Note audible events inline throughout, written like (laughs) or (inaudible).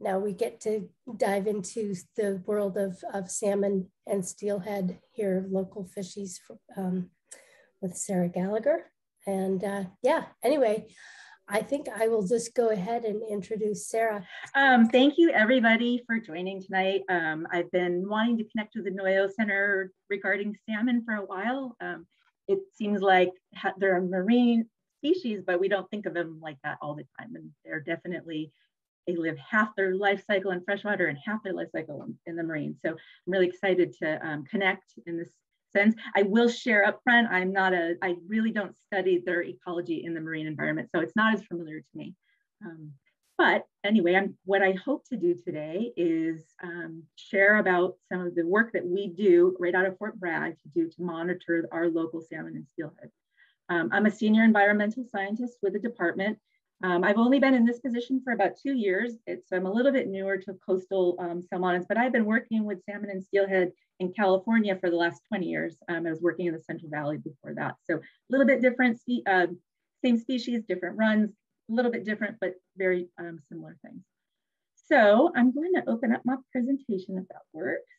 now we get to dive into the world of, of salmon and steelhead here, local fishies um, with Sarah Gallagher. And uh, yeah, anyway, I think I will just go ahead and introduce Sarah. Um, thank you everybody for joining tonight. Um, I've been wanting to connect with the Noyo Center regarding salmon for a while. Um, it seems like they're a marine species, but we don't think of them like that all the time. And they're definitely, they live half their life cycle in freshwater and half their life cycle in, in the marine. So I'm really excited to um, connect in this sense. I will share up front, I'm not a, I really don't study their ecology in the marine environment, so it's not as familiar to me. Um, but anyway, I'm, what I hope to do today is um, share about some of the work that we do right out of Fort Bragg to do to monitor our local salmon and steelhead. Um, I'm a senior environmental scientist with the department. Um, I've only been in this position for about two years, so I'm a little bit newer to coastal um, salmonids, but I've been working with salmon and steelhead in California for the last 20 years. Um, I was working in the Central Valley before that. So a little bit different, uh, same species, different runs, a little bit different, but very um, similar things. So I'm going to open up my presentation if that works.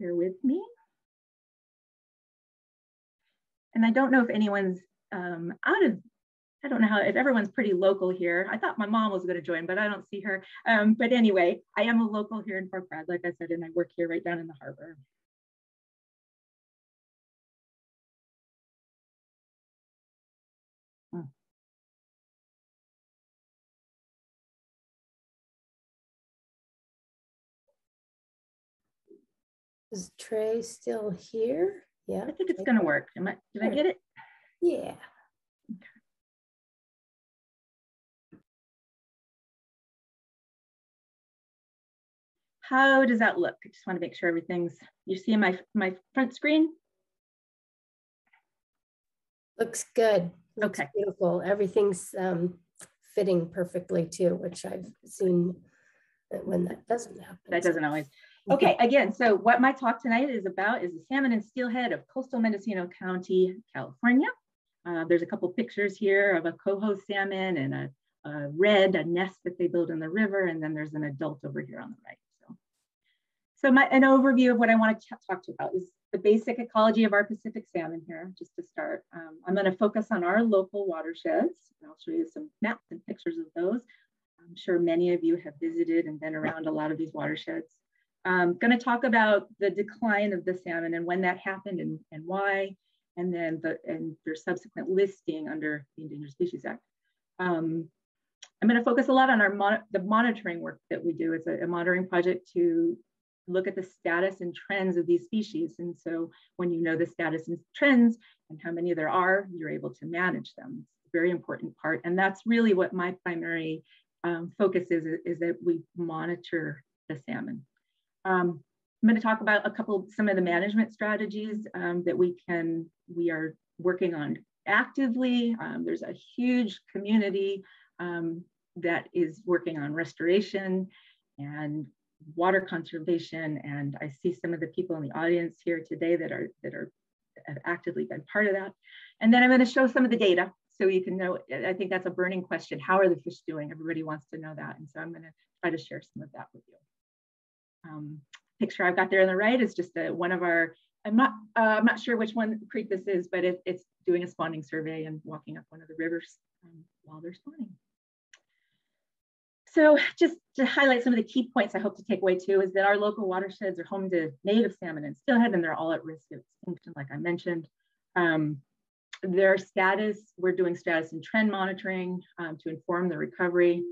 Bear with me. And I don't know if anyone's um, out of I don't know how, if everyone's pretty local here. I thought my mom was going to join, but I don't see her. Um, but anyway, I am a local here in Fort Bragg, like I said, and I work here right down in the harbor. Hmm. Is Trey still here? Yeah. I think it's going to work. Am I, did I get it? Yeah. How does that look? I just want to make sure everything's, you see my, my front screen? Looks good. Looks okay. beautiful. Everything's um, fitting perfectly too, which I've seen when that doesn't happen. That doesn't always. Okay, again, so what my talk tonight is about is the salmon and steelhead of coastal Mendocino County, California. Uh, there's a couple pictures here of a coho salmon and a, a redd, a nest that they build in the river, and then there's an adult over here on the right. So my, an overview of what I want to talk to you about is the basic ecology of our Pacific salmon here, just to start. Um, I'm going to focus on our local watersheds, I'll show you some maps and pictures of those. I'm sure many of you have visited and been around a lot of these watersheds. I'm going to talk about the decline of the salmon and when that happened and, and why, and then the, and their subsequent listing under the Endangered Species Act. Um, I'm going to focus a lot on our mon the monitoring work that we do. It's a, a monitoring project to look at the status and trends of these species. And so when you know the status and trends and how many there are, you're able to manage them. It's a very important part. And that's really what my primary um, focus is, is that we monitor the salmon. Um, I'm going to talk about a couple, some of the management strategies um, that we can, we are working on actively. Um, there's a huge community um, that is working on restoration and water conservation. And I see some of the people in the audience here today that are that are have actively been part of that. And then I'm going to show some of the data so you can know, I think that's a burning question. How are the fish doing? Everybody wants to know that. And so I'm going to try to share some of that with you. Um, picture I've got there on the right is just a, one of our, I'm not, uh, I'm not sure which one creek this is, but it, it's doing a spawning survey and walking up one of the rivers um, while they're spawning. So just to highlight some of the key points I hope to take away too is that our local watersheds are home to native salmon and steelhead and they're all at risk of extinction like I mentioned. Um, their status, we're doing status and trend monitoring um, to inform the recovery.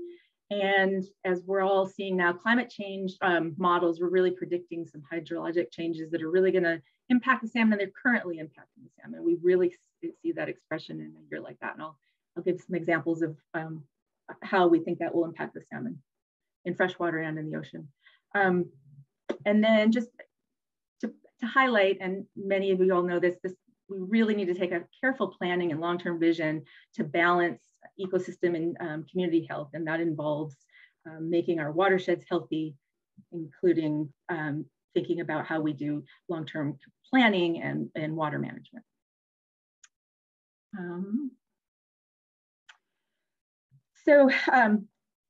And as we're all seeing now, climate change um, models, we're really predicting some hydrologic changes that are really gonna impact the salmon. They're currently impacting the salmon. We really see that expression in a year like that. And I'll, I'll give some examples of um, how we think that will impact the salmon in freshwater and in the ocean. Um, and then just to, to highlight, and many of you all know this, this, we really need to take a careful planning and long-term vision to balance ecosystem and um, community health. And that involves um, making our watersheds healthy, including um, thinking about how we do long-term planning and, and water management. Um, So um,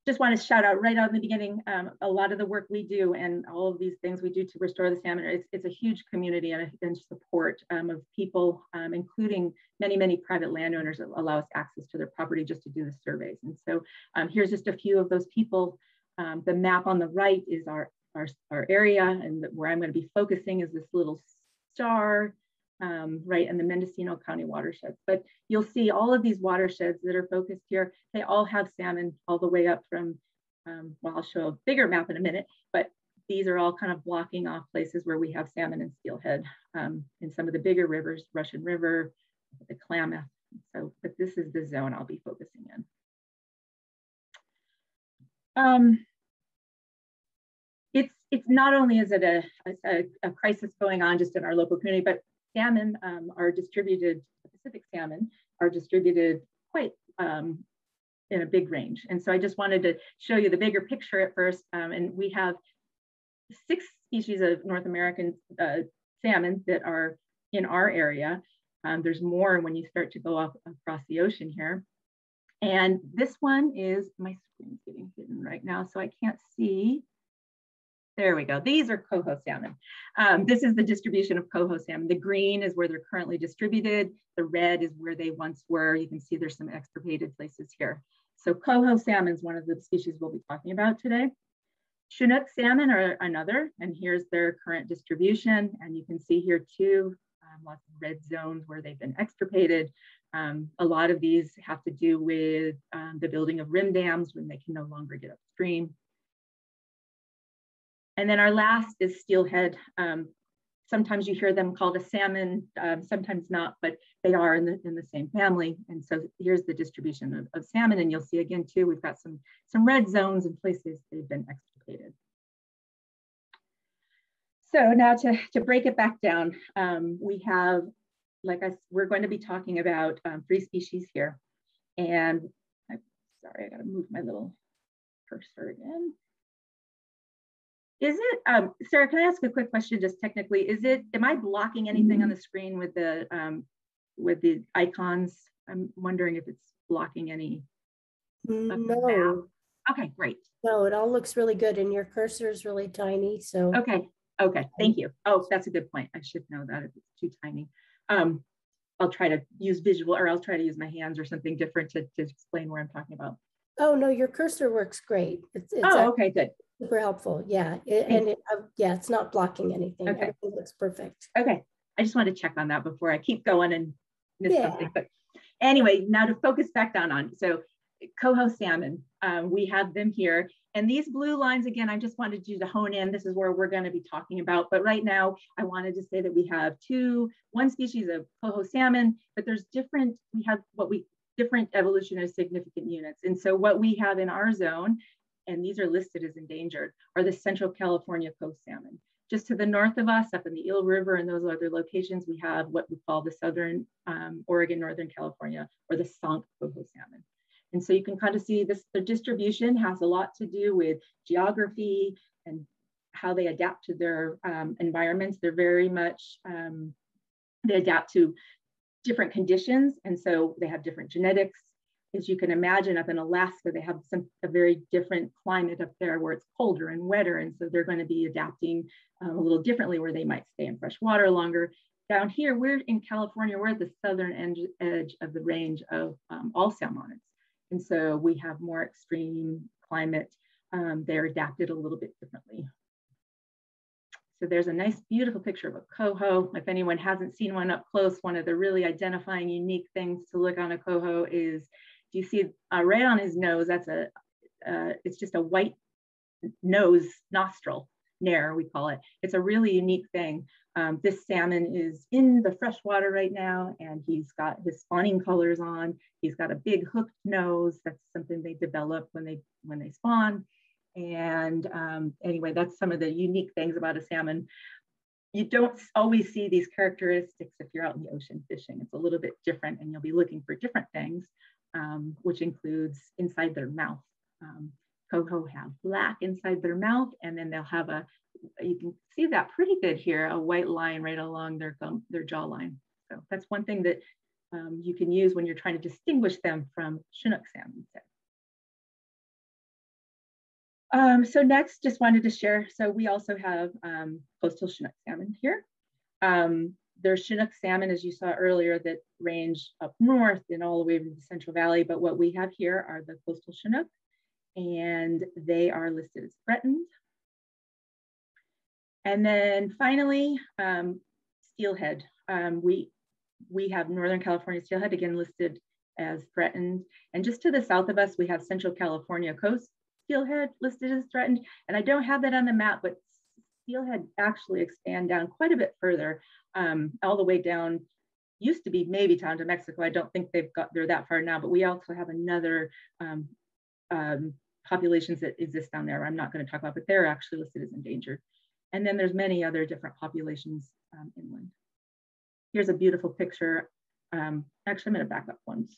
just want to shout out right out in the beginning, um, a lot of the work we do and all of these things we do to restore the salmon, it's, it's a huge community and, and support um, of people, um, including many, many private landowners that allow us access to their property just to do the surveys. And so um, here's just a few of those people. Um, the map on the right is our, our, our area and where I'm gonna be focusing is this little star um, right, and the Mendocino County watersheds. But you'll see all of these watersheds that are focused here, they all have salmon all the way up from, um, well, I'll show a bigger map in a minute, but these are all kind of blocking off places where we have salmon and steelhead um, in some of the bigger rivers, Russian River, the Klamath. So, but this is the zone I'll be focusing in. Um, it's it's not only is it a, a, a, crisis going on just in our local community, but salmon um, are distributed, Pacific salmon are distributed quite um, in a big range. And so I just wanted to show you the bigger picture at first. Um, and we have six species of North American uh, salmon that are in our area. Um, there's more when you start to go up across the ocean here. And this one is, my screen's getting hidden right now, so I can't see there we go. These are coho salmon. Um, this is the distribution of coho salmon. The green is where they're currently distributed. The red is where they once were. You can see there's some extirpated places here. So coho salmon is one of the species we'll be talking about today. Chinook salmon are another, and here's their current distribution. And you can see here too, um, lots of red zones where they've been extirpated. Um, a lot of these have to do with um, the building of rim dams when they can no longer get upstream. And then our last is steelhead. Um, sometimes you hear them called a salmon, um, sometimes not, but they are in the, in the same family. And so here's the distribution of, of salmon. And you'll see again too, we've got some, some red zones in places they've been extirpated. So now to, to break it back down, um, we have, like I, we're going to be talking about um, three species here. And I'm sorry, I gotta move my little cursor again. Is it, um, Sarah, can I ask a quick question just technically? Is it, am I blocking anything on the screen with the, um, with the icons? I'm wondering if it's blocking any. No. Okay, great. No, it all looks really good and your cursor is really tiny, so. Okay, okay, thank you. Oh, that's a good point. I should know that if it's too tiny. Um, I'll try to use visual or I'll try to use my hands or something different to, to explain where I'm talking about. Oh, no, your cursor works great. It's, it's oh, okay, good. Super helpful. Yeah. It, and it, uh, yeah, it's not blocking anything. Okay. Everything looks perfect. Okay. I just want to check on that before I keep going and miss Yeah. something. But anyway, now to focus back down on so coho salmon, um, we have them here. And these blue lines, again, I just wanted you to hone in. This is where we're going to be talking about. But right now, I wanted to say that we have two, one species of coho salmon, but there's different, we have what we different evolutionary significant units. And so what we have in our zone and these are listed as endangered, are the Central California coast salmon. Just to the north of us, up in the Eel River and those other locations, we have what we call the Southern um, Oregon, Northern California, or the Sonk coho salmon. And so you can kind of see this, the distribution has a lot to do with geography and how they adapt to their um, environments. They're very much, um, they adapt to different conditions. And so they have different genetics, as you can imagine up in Alaska, they have some a very different climate up there where it's colder and wetter. And so they're going to be adapting um, a little differently where they might stay in fresh water longer. Down here, we're in California, we're at the southern edge, edge of the range of um, all salmonids. And so we have more extreme climate. Um, they're adapted a little bit differently. So there's a nice, beautiful picture of a coho. If anyone hasn't seen one up close, one of the really identifying unique things to look on a coho is you see uh, right on his nose, that's a, uh, it's just a white nose nostril, nare, we call it. It's a really unique thing. Um, this salmon is in the fresh water right now, and he's got his spawning colors on. He's got a big hooked nose. That's something they develop when they when they spawn. And um, anyway, that's some of the unique things about a salmon. You don't always see these characteristics if you're out in the ocean fishing. It's a little bit different, and you'll be looking for different things um, which includes inside their mouth. Um, have black inside their mouth, and then they'll have a, you can see that pretty good here, a white line right along their, gum, their jawline. So that's one thing that um, you can use when you're trying to distinguish them from Chinook salmon. Um, so next, just wanted to share, so we also have um, coastal Chinook salmon here. Um, there's Chinook salmon, as you saw earlier, that range up north and all the way to the Central Valley, but what we have here are the coastal Chinook, and they are listed as threatened. And then finally, um, steelhead. Um, we, we have Northern California steelhead, again listed as threatened. And just to the south of us, we have Central California coast steelhead listed as threatened. And I don't have that on the map, but steelhead actually expand down quite a bit further, um, all the way down, used to be maybe down to Mexico. I don't think they've got, they're that far now, but we also have another um, um, populations that exist down there. I'm not gonna talk about, but they're actually listed as endangered. And then there's many other different populations um, inland. Here's a beautiful picture. Um, actually, I'm gonna back up once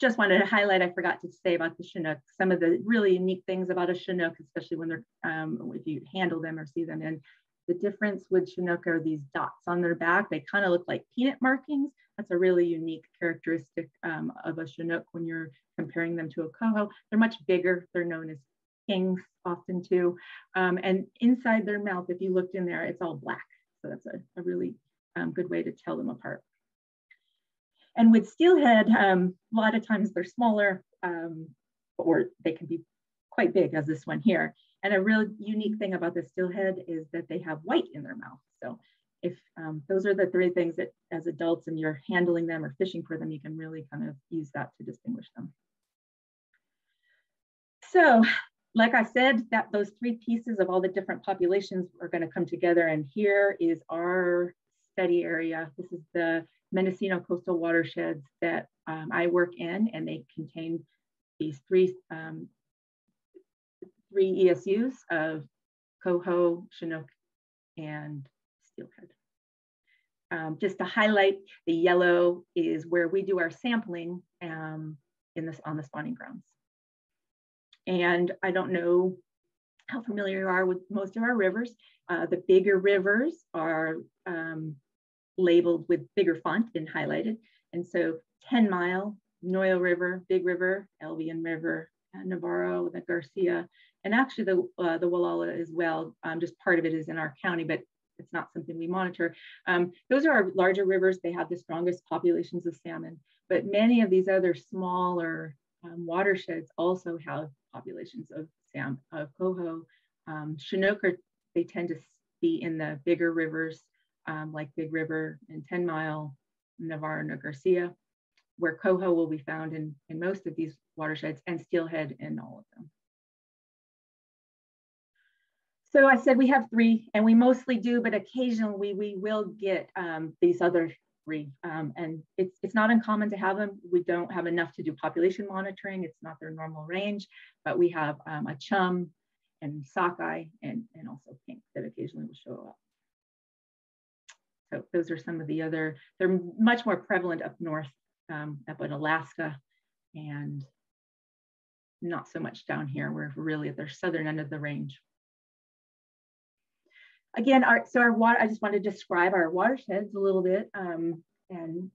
just wanted to highlight, I forgot to say about the Chinook, some of the really unique things about a Chinook, especially when they're, um, if you handle them or see them. And the difference with Chinook are these dots on their back. They kind of look like peanut markings. That's a really unique characteristic um, of a Chinook when you're comparing them to a coho. They're much bigger. They're known as kings often too. Um, and inside their mouth, if you looked in there, it's all black. So that's a, a really um, good way to tell them apart. And with steelhead, um, a lot of times they're smaller um, or they can be quite big as this one here. And a real unique thing about the steelhead is that they have white in their mouth. So if um, those are the three things that as adults and you're handling them or fishing for them, you can really kind of use that to distinguish them. So like I said, that those three pieces of all the different populations are gonna come together and here is our study area. This is the Mendocino coastal watersheds that um, I work in, and they contain these three, um, three ESUs of coho, chinook, and steelhead. Um, just to highlight, the yellow is where we do our sampling um, in this on the spawning grounds. And I don't know how familiar you are with most of our rivers. Uh, the bigger rivers are um, labeled with bigger font and highlighted. And so 10 Mile, Noyo River, Big River, Albion River, uh, Navarro, the Garcia, and actually the, uh, the Gualala as well. Um, just part of it is in our county, but it's not something we monitor. Um, those are our larger rivers. They have the strongest populations of salmon, but many of these other smaller um, watersheds also have populations of sam, of coho. Um, Chinook, are, they tend to be in the bigger rivers um, like Big River and 10 Mile, Navarro and Garcia, where coho will be found in, in most of these watersheds and steelhead in all of them. So I said we have three, and we mostly do, but occasionally we will get um, these other three. Um, and it's, it's not uncommon to have them. We don't have enough to do population monitoring. It's not their normal range, but we have um, a chum and sockeye and, and also pink that occasionally will show up. So those are some of the other, they're much more prevalent up north, um, up in Alaska, and not so much down here. We're really at the southern end of the range. Again, our, so our water, I just want to describe our watersheds a little bit. Um, and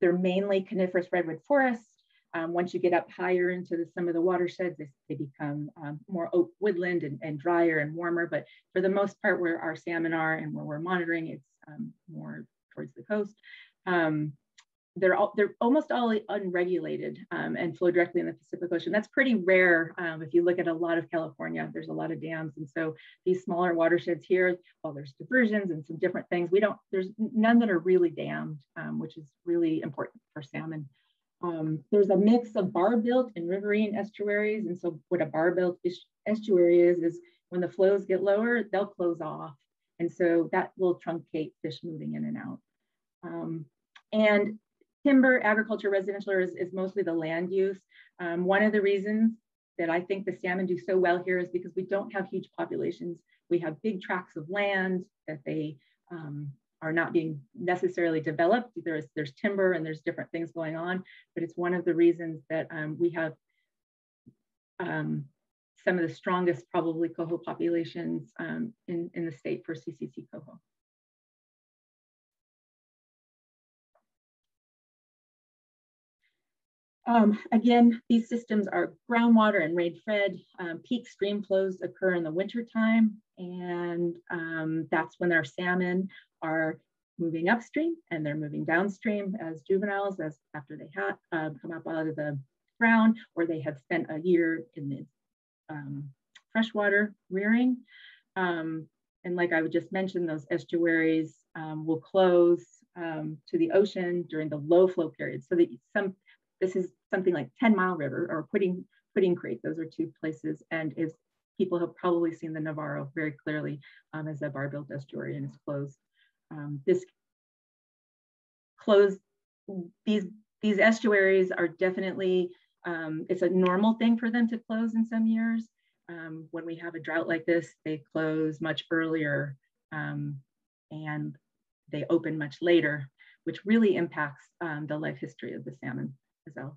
they're mainly coniferous redwood forests. Um, once you get up higher into the, some of the watersheds, they, they become um, more oak woodland and, and, drier and warmer. But for the most part, where our salmon are and where we're monitoring, it's um, more towards the coast. Um, they're all, they're almost all unregulated um, and flow directly in the Pacific Ocean. That's pretty rare. Um, if you look at a lot of California, there's a lot of dams. And so these smaller watersheds here, while there's diversions and some different things, we don't, there's none that are really dammed, which is really important for salmon. Um, there's a mix of bar-built and riverine estuaries. And so what a bar-built estuary is, is when the flows get lower, they'll close off. And so that will truncate fish moving in and out. Um, and timber, agriculture, residential is, is mostly the land use. Um, one of the reasons that I think the salmon do so well here is because we don't have huge populations. We have big tracts of land that they um, are not being necessarily developed. There's, there's timber and there's different things going on, but it's one of the reasons that um, we have um, some of the strongest probably coho populations um, in, in the state for CCC coho. Um, again, these systems are groundwater and rain fed. Um, peak stream flows occur in the wintertime, and um, that's when our salmon are moving upstream and they're moving downstream as juveniles as after they have uh, come up out of the ground or they have spent a year in the um, freshwater rearing. Um, and like I would just mention, those estuaries um, will close um, to the ocean during the low flow period. So that some, this is something like 10 Mile River or Pudding, Pudding Creek. Those are two places. And is people have probably seen the Navarro very clearly um, as a bar-built estuary and it's closed. Um, this closed, these, these estuaries are definitely, um, it's a normal thing for them to close in some years. Um, when we have a drought like this, they close much earlier um, and they open much later, which really impacts um, the life history of the salmon as well.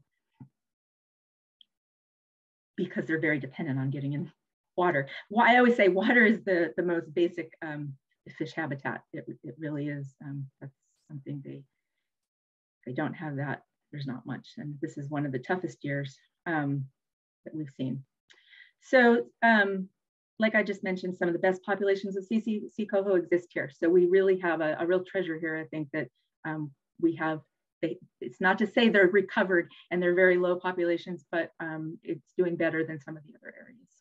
Because they're very dependent on getting in water. Well, I always say water is the, the most basic um, fish habitat. It, it really is. Um, that's something they, they don't have that, there's not much. And this is one of the toughest years um, that we've seen. So um, like I just mentioned, some of the best populations of CC, sea coho exist here. So we really have a, a real treasure here. I think that um, we have, they, it's not to say they're recovered and they're very low populations, but um, it's doing better than some of the other areas.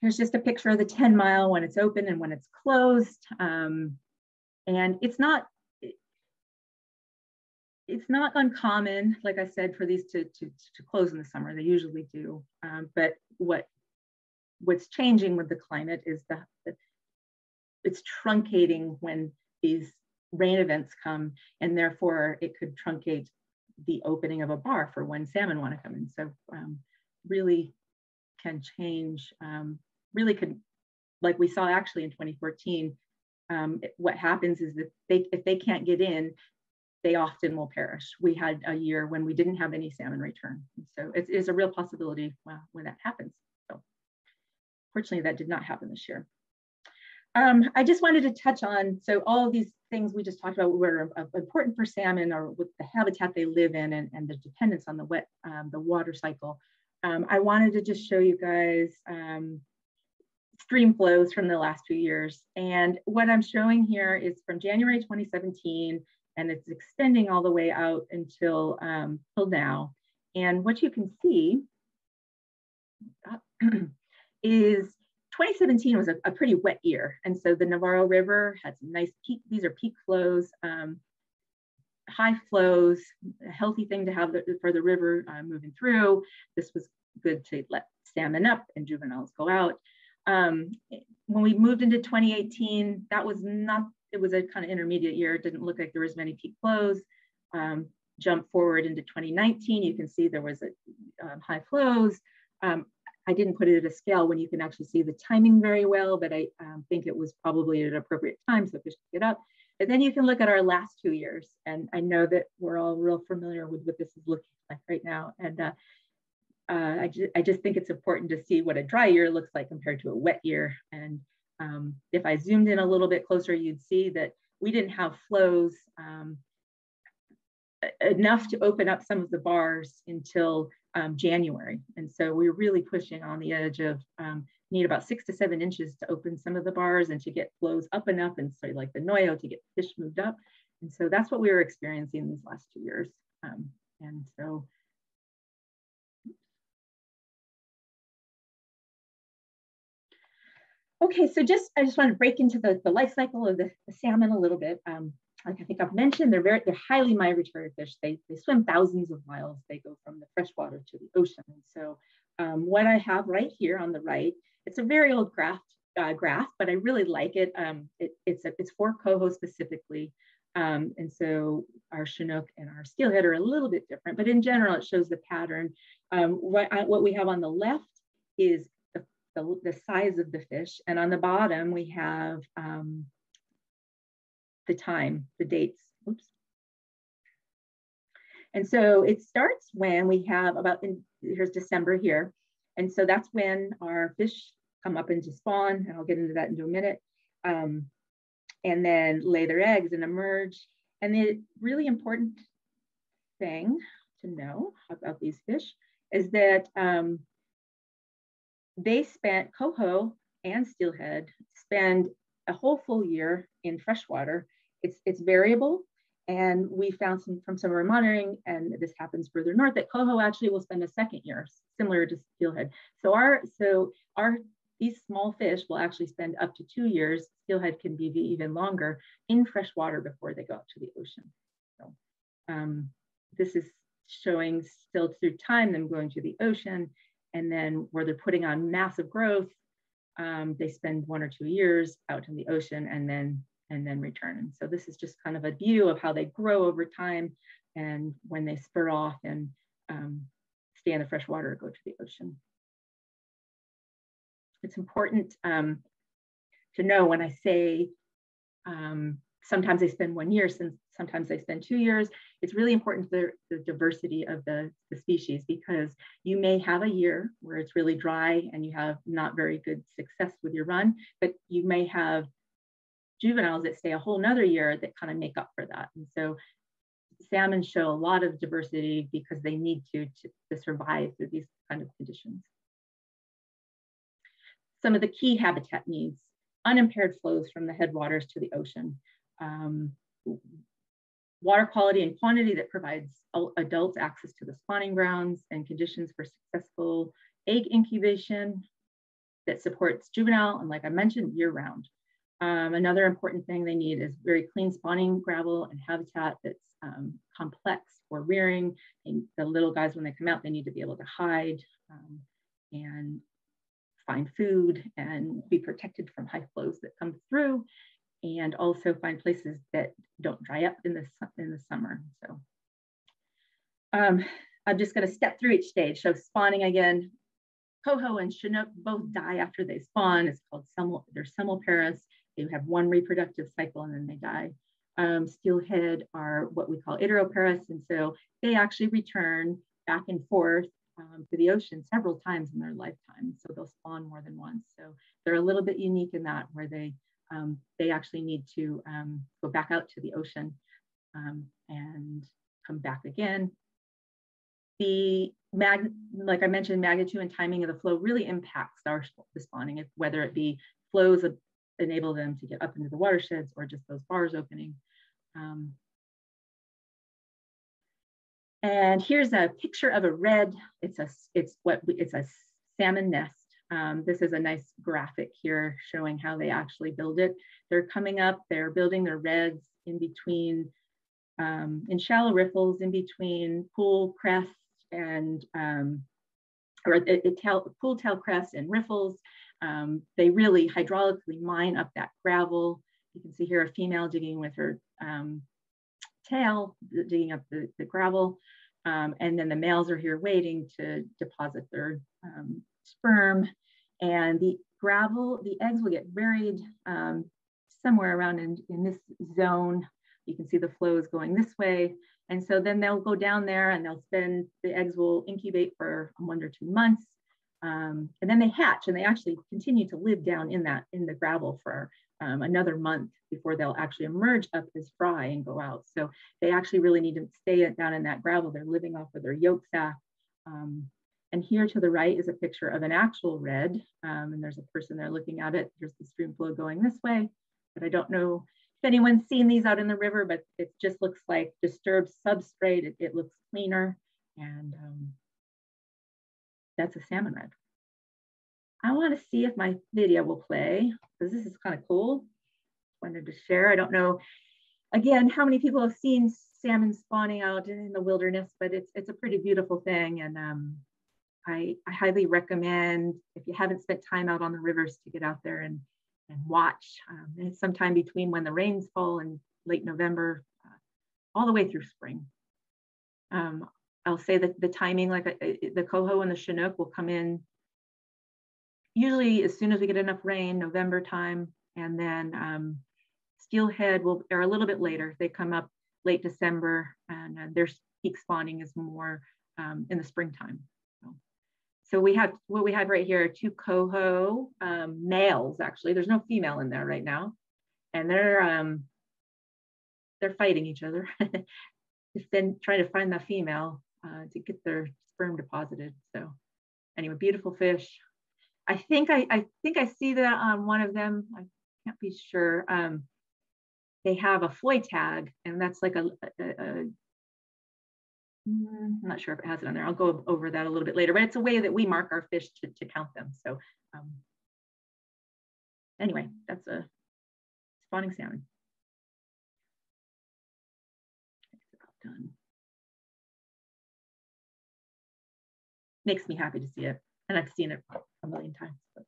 Here's just a picture of the 10 mile when it's open and when it's closed. Um, and it's not, it's not uncommon, like I said, for these to, to, to close in the summer. They usually do. Um, but what what's changing with the climate is that it's truncating when these rain events come, and therefore it could truncate the opening of a bar for when salmon want to come in. So um, really can change, um, really could, like we saw actually in 2014, um, what happens is that they, if they can't get in, they often will perish. We had a year when we didn't have any salmon return. So it is a real possibility when that happens. So fortunately, that did not happen this year. Um, I just wanted to touch on, so all of these things we just talked about were important for salmon or with the habitat they live in and, and the dependence on the wet, um, the water cycle. Um, I wanted to just show you guys um, stream flows from the last few years. And what I'm showing here is from January 2017 and it's extending all the way out until um, till now. And what you can see (clears throat) is 2017 was a, a, pretty wet year. And so the Navarro River had some nice peak, these are peak flows, um, high flows, a healthy thing to have the, for the river uh, moving through. This was good to let salmon up and juveniles go out. Um, when we moved into 2018, that was not it was a kind of intermediate year. It didn't look like there was many peak flows. Um, jump forward into 2019, you can see there was a, um, high flows. Um, I didn't put it at a scale when you can actually see the timing very well, but I um, think it was probably at an appropriate time so fish could get up. And then you can look at our last two years. And I know that we're all real familiar with what this is looking like right now. And uh, uh, I, ju I just think it's important to see what a dry year looks like compared to a wet year. And um, if I zoomed in a little bit closer, you'd see that we didn't have flows um, enough to open up some of the bars until um, January. And so we were really pushing on the edge of um, need about six to seven inches to open some of the bars and to get flows up enough and so like the Noyo to get fish moved up. And so that's what we were experiencing these last two years. Um, and so Okay, so just I just want to break into the, the life cycle of the, the salmon a little bit. Um, like I think I've mentioned, they're very they're highly migratory fish. They they swim thousands of miles. They go from the freshwater to the ocean. And so um, what I have right here on the right, it's a very old graph uh, graph, but I really like it. Um, it it's a, it's for coho specifically. Um, and so our Chinook and our steelhead are a little bit different, but in general, it shows the pattern. Um, what, I, what we have on the left is the, the size of the fish. And on the bottom, we have um, the time, the dates. Oops. And so it starts when we have about, in, here's December here. And so that's when our fish come up into spawn, and I'll get into that in a minute. Um, and then lay their eggs and emerge. And the really important thing to know about these fish is that um, they spent coho and steelhead spend a whole full year in freshwater. It's it's variable, and we found some from some of our monitoring, and this happens further north that coho actually will spend a second year, similar to steelhead. So our so our these small fish will actually spend up to two years. Steelhead can be even longer in freshwater before they go out to the ocean. So um, this is showing still through time them going to the ocean and then where they're putting on massive growth um, they spend one or two years out in the ocean and then and then return. And so this is just kind of a view of how they grow over time and when they spur off and um, stay in the fresh water or go to the ocean. It's important um, to know when i say um, sometimes they spend one year, since sometimes they spend two years. It's really important for the diversity of the, the species because you may have a year where it's really dry and you have not very good success with your run, but you may have juveniles that stay a whole nother year that kind of make up for that. And so salmon show a lot of diversity because they need to, to, to survive through these kind of conditions. Some of the key habitat needs, unimpaired flows from the headwaters to the ocean um, water quality and quantity that provides adults access to the spawning grounds and conditions for successful egg incubation that supports juvenile and like I mentioned year round. Um, another important thing they need is very clean spawning gravel and habitat that's um, complex for rearing. And the little guys, when they come out, they need to be able to hide um, and find food and be protected from high flows that come through and also find places that don't dry up in the, in the summer. So um, I'm just gonna step through each stage. So spawning again, coho and chinook both die after they spawn. It's called semel, they're semelparous. They have one reproductive cycle and then they die. Um, steelhead are what we call iteroparous. And so they actually return back and forth um, to the ocean several times in their lifetime. So they'll spawn more than once. So they're a little bit unique in that where they um, they actually need to um, go back out to the ocean um, and come back again. The mag, like I mentioned, magnitude and timing of the flow really impacts our spawning, if, whether it be flows that enable them to get up into the watersheds or just those bars opening. Um, and here's a picture of a redd. It's a it's what we, it's a salmon nest um, this is a nice graphic here showing how they actually build it. They're coming up, they're building their redds in between, um, in shallow riffles, in between pool crests and, um, or it, it pool tail crests and riffles. Um, they really hydraulically mine up that gravel. You can see here a female digging with her um, tail, digging up the, the gravel. Um, and then the males are here waiting to deposit their sperm and the gravel, the eggs will get buried um, somewhere around in, in this zone. You can see the flows going this way. And so then they'll go down there and they'll spend, the eggs will incubate for one or two months. Um, and then they hatch and they actually continue to live down in that, in the gravel for um, another month before they'll actually emerge up as fry and go out. So they actually really need to stay down in that gravel. They're living off of their yolk sac. Um, and here to the right is a picture of an actual redd. Um, and there's a person there looking at it. There's the stream flow going this way. But I don't know if anyone's seen these out in the river, but it just looks like disturbed substrate. It, it looks cleaner. And um, that's a salmon redd. I want to see if my video will play because this is kind of cool. Wanted to share. I don't know, again, how many people have seen salmon spawning out in the wilderness, but it's it's a pretty beautiful thing. And um, I, I highly recommend if you haven't spent time out on the rivers to get out there and, and watch. Um, it's sometime between when the rains fall in late November, uh, all the way through spring. Um, I'll say that the timing, like uh, the coho and the chinook will come in usually as soon as we get enough rain, November time, and then um, steelhead will, are a little bit later. They come up late December and, and their peak spawning is more um, in the springtime. So we have what we have right here are two coho um, males. Actually, there's no female in there right now, and they're um, they're fighting each other. (laughs) Just then trying to find the female. uh, to get their sperm deposited. So anyway, beautiful fish. I think I, I think I see that on one of them. I can't be sure. Um, they have a Floy tag, and that's like a, a, a I'm not sure if it has it on there. I'll go over that a little bit later, but it's a way that we mark our fish to, to count them. So um, anyway, that's a spawning salmon. It's about done. Makes me happy to see it. And I've seen it a million times. But.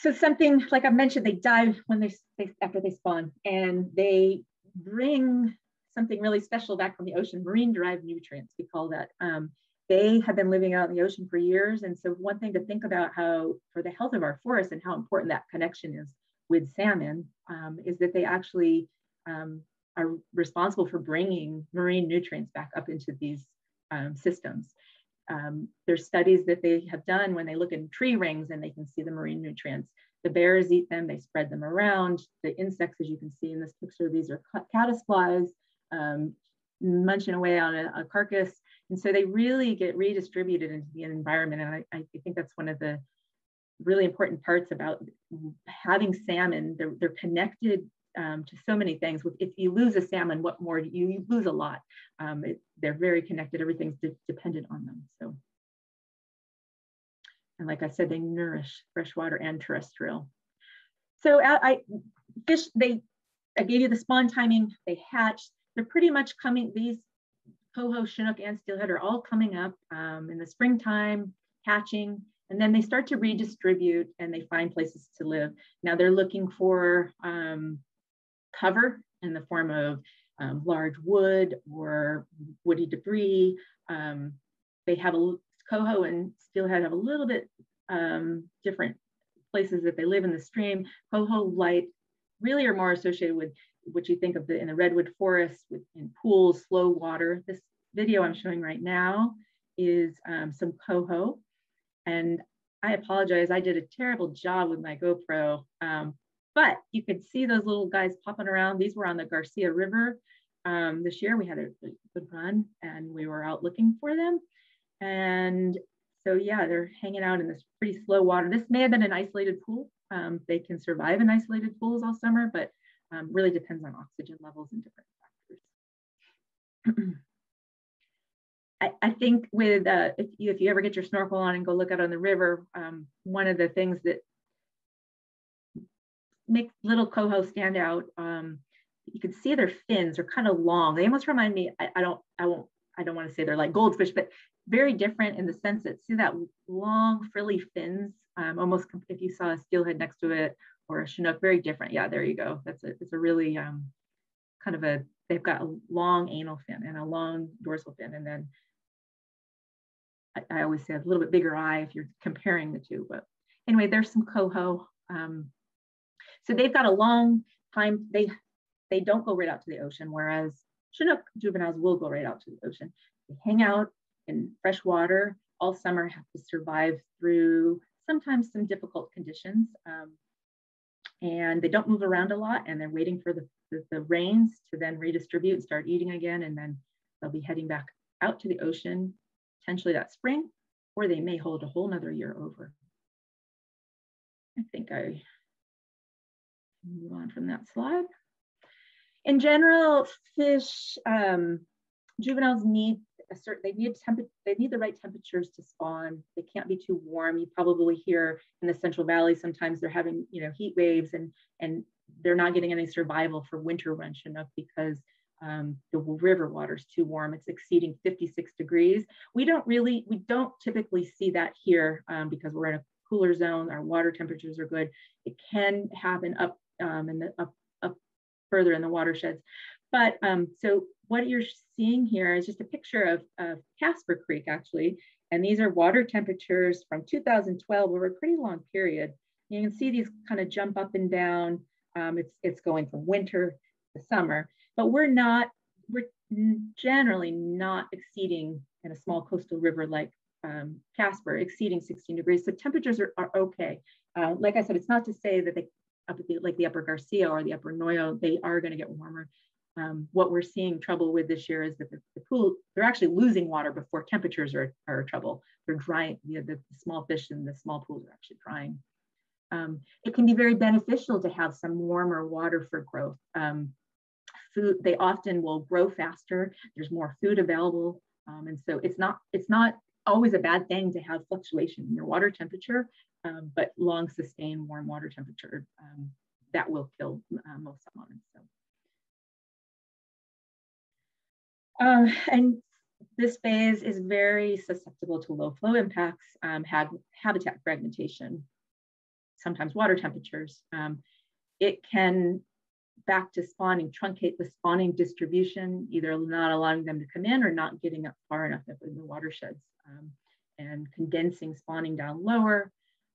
So something like I mentioned, they dive when they, they after they spawn, and they bring something really special back from the ocean, marine derived nutrients, we call that. Um, they have been living out in the ocean for years. And so one thing to think about how for the health of our forests and how important that connection is with salmon um, is that they actually um, are responsible for bringing marine nutrients back up into these um, systems. Um, there's studies that they have done when they look in tree rings and they can see the marine nutrients. The bears eat them, they spread them around. The insects, as you can see in this picture, these are caddisflies um, munching away on a, a, carcass. And so they really get redistributed into the environment. And I, I think that's one of the really important parts about having salmon. They're, they're connected um, to so many things. If you lose a salmon, what more? You, you lose a lot. Um, it, they're very connected. Everything's de dependent on them. So, and like I said, they nourish freshwater and terrestrial. So I, I fish. They, I gave you the spawn timing. They hatch. They're pretty much coming. These coho, chinook, and steelhead are all coming up um, in the springtime, hatching, and then they start to redistribute and they find places to live. Now they're looking for um, cover in the form of um, large wood or woody debris. Um, they have a coho and steelhead have a little bit um, different places that they live in the stream. Coho light really are more associated with what you think of the, in the redwood forest with in pools, slow water. This video I'm showing right now is um, some coho. And I apologize, I did a terrible job with my GoPro, um, but you could see those little guys popping around. These were on the Garcia River um, this year. We had a good run and we were out looking for them. And so yeah, they're hanging out in this pretty slow water. This may have been an isolated pool. Um, they can survive in isolated pools all summer, but um, really depends on oxygen levels and different factors. (clears throat) I, think with uh, if you if you ever get your snorkel on and go look out on the river, um, one of the things that make little coho stand out. Um, you can see their fins are kind of long. They almost remind me, I, I don't, I won't, I don't want to say they're like goldfish, but very different in the sense that see that long frilly fins, um, almost if you saw a steelhead next to it or a chinook, very different. Yeah, there you go. That's a, it's a really um, kind of a, they've got a long anal fin and a long dorsal fin. And then I, I always say a little bit bigger eye if you're comparing the two, but anyway, there's some coho. Um, so they've got a long time, they, they don't go right out to the ocean, whereas Chinook juveniles will go right out to the ocean. They hang out in fresh water all summer, have to survive through sometimes some difficult conditions. Um, and they don't move around a lot and they're waiting for the, the, the rains to then redistribute, start eating again, and then they'll be heading back out to the ocean, potentially that spring, or they may hold a whole nother year over. I think I move on from that slide. In general, fish, um, juveniles need a certain, they need temperature, they need the right temperatures to spawn. They can't be too warm. You probably hear in the Central Valley, sometimes they're having, you know, heat waves and, and they're not getting any survival for winter run Chinook because um, the river water is too warm. It's exceeding 56 degrees. We don't really, we don't typically see that here um, because we're in a cooler zone. Our water temperatures are good. It can happen up um, and up, up further in the watersheds. But um, so what you're seeing here is just a picture of, of Caspar Creek actually. And these are water temperatures from 2012 over a pretty long period. You can see these kind of jump up and down. Um, it's, it's going from winter to summer, but we're not, we're generally not exceeding in a small coastal river like um, Caspar, exceeding 16 degrees. So temperatures are, are okay. Uh, like I said, it's not to say that they up at the, like the upper Garcia or the upper Noyo, they are going to get warmer. Um, what we're seeing trouble with this year is that the, the, pool, they're actually losing water before temperatures are, are trouble. They're drying, you know, the, the small fish in the small pools are actually drying. Um, it can be very beneficial to have some warmer water for growth. Um, food, they often will grow faster. There's more food available. Um, and so it's not, it's not always a bad thing to have fluctuation in your water temperature, um, but long sustained warm water temperature, um, that will kill uh, most salmon. So. Uh, and this phase is very susceptible to low flow impacts, um, habitat fragmentation, sometimes water temperatures. Um, it can back to spawning, truncate the spawning distribution, either not allowing them to come in or not getting up far enough in the watersheds um, and condensing spawning down lower,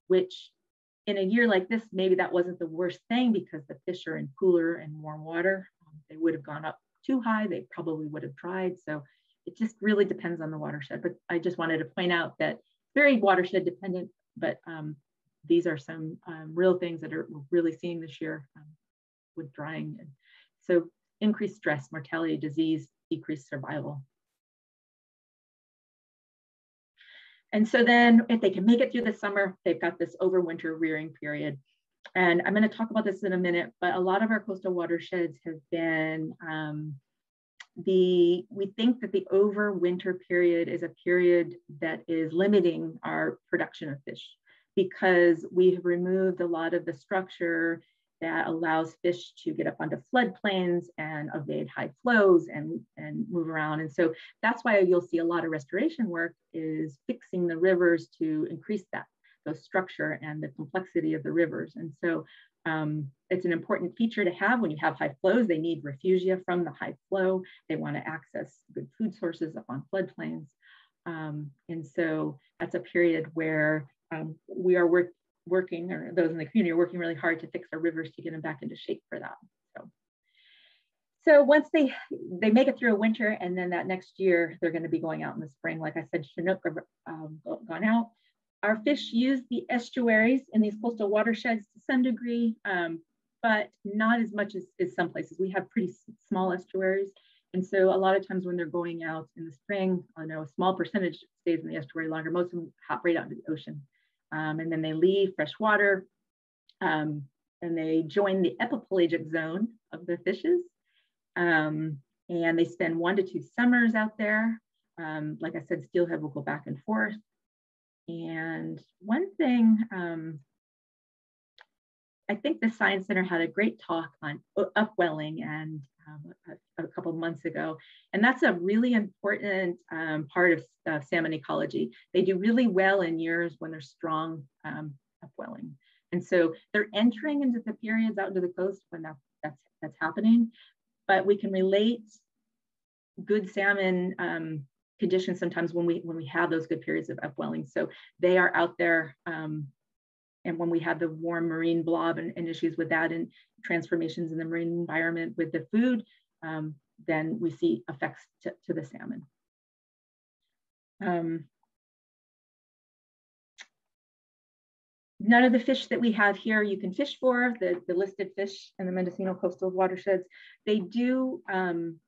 which in a year like this, maybe that wasn't the worst thing because the fish are in cooler and warm water. Um, they would have gone up too high, they probably would have tried. So it just really depends on the watershed. But I just wanted to point out that very watershed dependent, but um, these are some um, real things that are really seeing this year um, with drying. And so increased stress, mortality, disease, decreased survival. And so then if they can make it through the summer, they've got this overwinter rearing period. And I'm going to talk about this in a minute, but a lot of our coastal watersheds have been um, the, we think that the overwinter period is a period that is limiting our production of fish because we have removed a lot of the structure that allows fish to get up onto floodplains and evade high flows and, and move around. And so that's why you'll see a lot of restoration work is fixing the rivers to increase that, the structure and the complexity of the rivers. And so um, it's an important feature to have when you have high flows. They need refugia from the high flow. They want to access good food sources up on floodplains. Um, and so that's a period where um, we are work, working, or those in the community are working really hard to fix our rivers to get them back into shape for that. So, so once they they make it through a winter, and then that next year they're going to be going out in the spring. Like I said, Chinook are um, gone out. Our fish use the estuaries in these coastal watersheds to some degree, um, but not as much as, as some places. We have pretty small estuaries. And so a lot of times when they're going out in the spring, I know a small percentage stays in the estuary longer. Most of them hop right out into the ocean um, and then they leave fresh water um, and they join the epipelagic zone of the fishes. Um, and they spend one to two summers out there. Um, like I said, steelhead will go back and forth. And one thing, um, I think the Science Center had a great talk on upwelling and um, a, a, couple months ago. And that's a really important um, part of salmon ecology. They do really well in years when there's strong um, upwelling. And so they're entering into the periods out into the coast when that, that's, that's happening. But we can relate good salmon um, conditions sometimes when we when we have those good periods of upwelling. So they are out there um, and when we have the warm marine blob and, and, issues with that and transformations in the marine environment with the food, um, then we see effects to, to the salmon. Um, none of the fish that we have here you can fish for, the, the listed fish in the Mendocino coastal watersheds, they do um,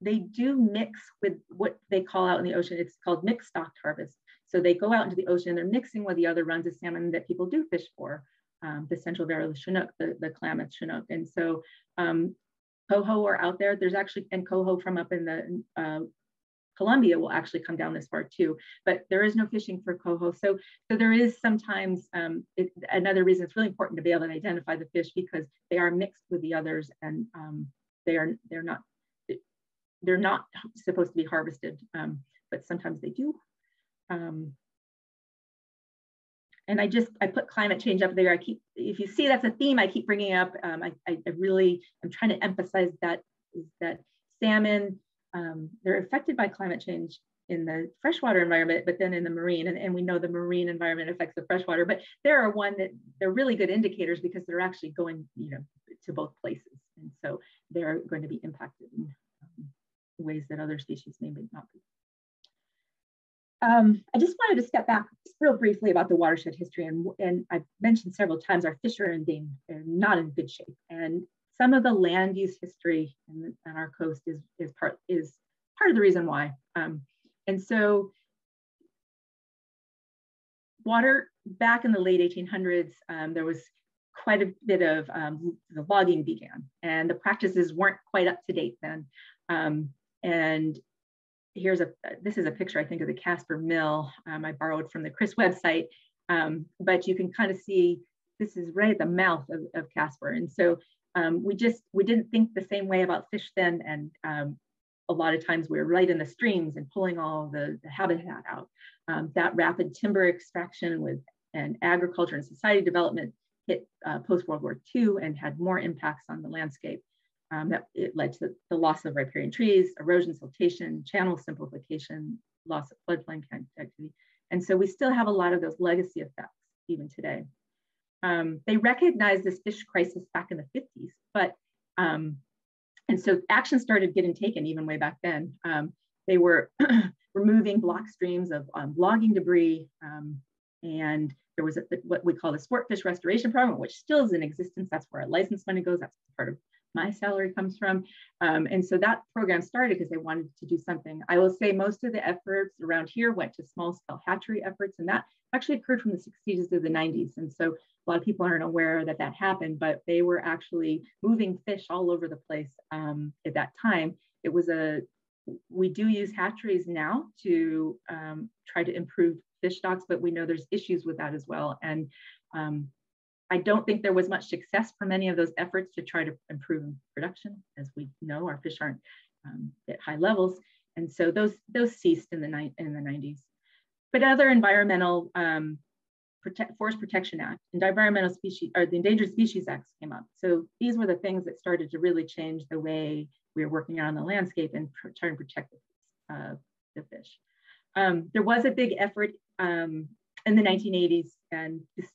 they do mix with what they call out in the ocean. It's called mixed stocked harvest. So they go out into the ocean, they're mixing with the other runs of salmon that people do fish for, um, the central variola chinook, the, the Klamath chinook. And so um, coho are out there. There's actually, and coho from up in the uh, Columbia will actually come down this far too, but there is no fishing for coho. So, so there is sometimes um, it, another reason it's really important to be able to identify the fish because they are mixed with the others and um, they are they're not they're not supposed to be harvested, um, but sometimes they do. Um, and I just, I put climate change up there. I keep, if you see that's a theme I keep bringing up, um, I, I, really, I'm trying to emphasize that, that salmon, um, they're affected by climate change in the freshwater environment, but then in the marine, and, and we know the marine environment affects the freshwater, but there are one that they're really good indicators because they're actually going, you know, to both places. And so they're going to be impacted ways that other species may not be. Um, I just wanted to step back real briefly about the watershed history. And, and I've mentioned several times our fish are in being, not in good shape. And some of the land use history on our coast is, is, part, is part of the reason why. Um, and so water back in the late 1800s, um, there was quite a bit of um, the logging began and the practices weren't quite up to date then. Um, and here's a, this is a picture I think of the Caspar Mill. Um, I borrowed from the Chris (laughs) website, um, but you can kind of see this is right at the mouth of, of Caspar. And so um, we just, we didn't think the same way about fish then. And um, a lot of times we were right in the streams and pulling all the, the habitat out. Um, that rapid timber extraction with and agriculture and society development hit uh, post-World War II and had more impacts on the landscape. Um, that it led to the loss of riparian trees, erosion, siltation, channel simplification, loss of floodplain activity. And so we still have a lot of those legacy effects even today. Um, they recognized this fish crisis back in the 50s, but um, and so action started getting taken even way back then. Um, they were (clears throat) removing block streams of um, logging debris, um, and there was a, what we call the sport fish restoration program, which still is in existence. That's where our license money goes. That's part of my salary comes from. Um, and so that program started because they wanted to do something. I will say most of the efforts around here went to small scale hatchery efforts, and that actually occurred from the 60s to the 90s. And so a lot of people aren't aware that that happened, but they were actually moving fish all over the place um, at that time. It was a, we do use hatcheries now to um, try to improve fish stocks, but we know there's issues with that as well. And um, I don't think there was much success from any of those efforts to try to improve production. As we know, our fish aren't um, at high levels. And so those, those ceased in the, in the 90s. But other environmental um, Protect, Forest Protection Act and Environmental Species or the Endangered Species Act came up. So these were the things that started to really change the way we were working on the landscape and trying to protect the, uh, the fish. Um, there was a big effort um, in the 1980s and just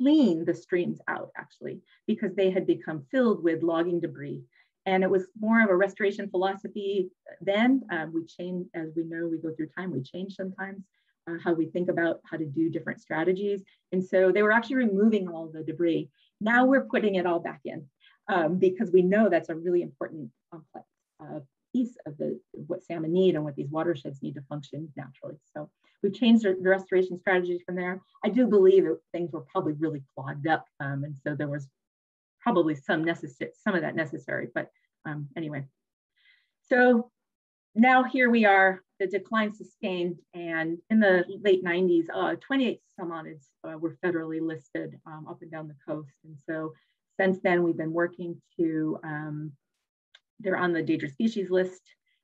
clean the streams out actually because they had become filled with logging debris. And it was more of a restoration philosophy then. Um, we change, as we know, we go through time, we change sometimes uh, how we think about how to do different strategies. And so they were actually removing all the debris. Now we're putting it all back in um, because we know that's a really important complex uh, piece of the what salmon need and what these watersheds need to function naturally. So we've changed the restoration strategies from there. I do believe that things were probably really clogged up. Um, and so there was probably some necessary, some of that necessary, but um, anyway. So now here we are, the decline sustained, and in the late 90s, uh, 28 salmonids uh, were federally listed um, up and down the coast. And so since then, we've been working to, um, they're on the endangered species list.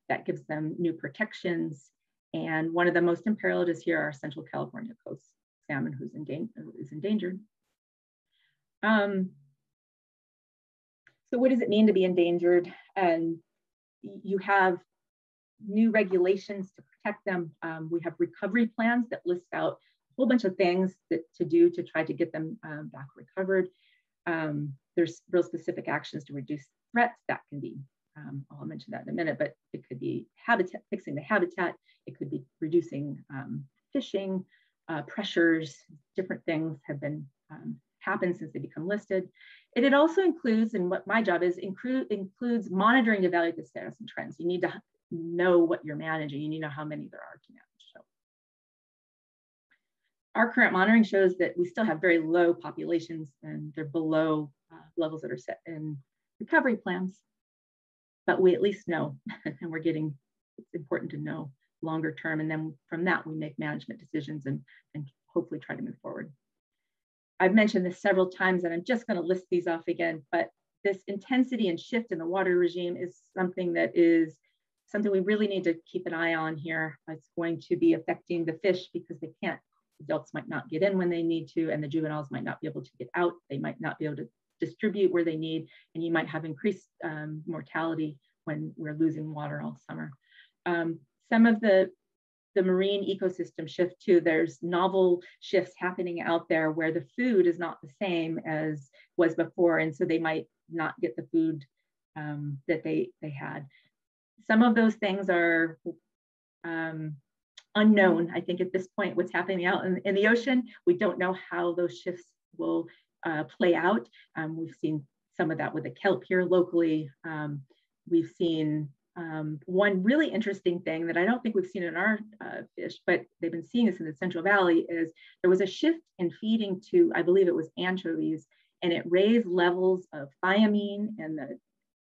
That gives them new protections. And one of the most imperiled is here, our Central California coast salmon who's is endangered. Um, so what does it mean to be endangered? And you have new regulations to protect them. Um, we have recovery plans that list out a whole bunch of things that to do to try to get them um, back recovered. Um, there's real specific actions to reduce threats that can be, um, I'll mention that in a minute, but it could be habitat, fixing the habitat, it could be reducing um, fishing, uh, pressures, different things have been um, happened since they become listed. And it also includes, and what my job is, include, includes monitoring to evaluate the status and trends. You need to know what you're managing you need to know how many there are to manage. So our current monitoring shows that we still have very low populations and they're below uh, levels that are set in recovery plans, but we at least know (laughs) and we're getting, it's important to know longer term. And then from that, we make management decisions and, and hopefully try to move forward. I've mentioned this several times and I'm just gonna list these off again, but this intensity and shift in the water regime is something that is something we really need to keep an eye on here. It's going to be affecting the fish because they can't, adults might not get in when they need to, and the juveniles might not be able to get out. They might not be able to distribute where they need, and you might have increased um, mortality when we're losing water all summer. Um, some of the the marine ecosystem shift too. There's novel shifts happening out there where the food is not the same as was before, and so they might not get the food um, that they they had some of those things are um, unknown. I think at this point, what's happening out in, in, the ocean, we don't know how those shifts will uh, play out. Um, we've seen some of that with the kelp here locally. Um, we've seen um, one really interesting thing that I don't think we've seen in our uh, fish, but they've been seeing this in the Central Valley is there was a shift in feeding to, I believe it was anchovies, and it raised levels of thiamine in the,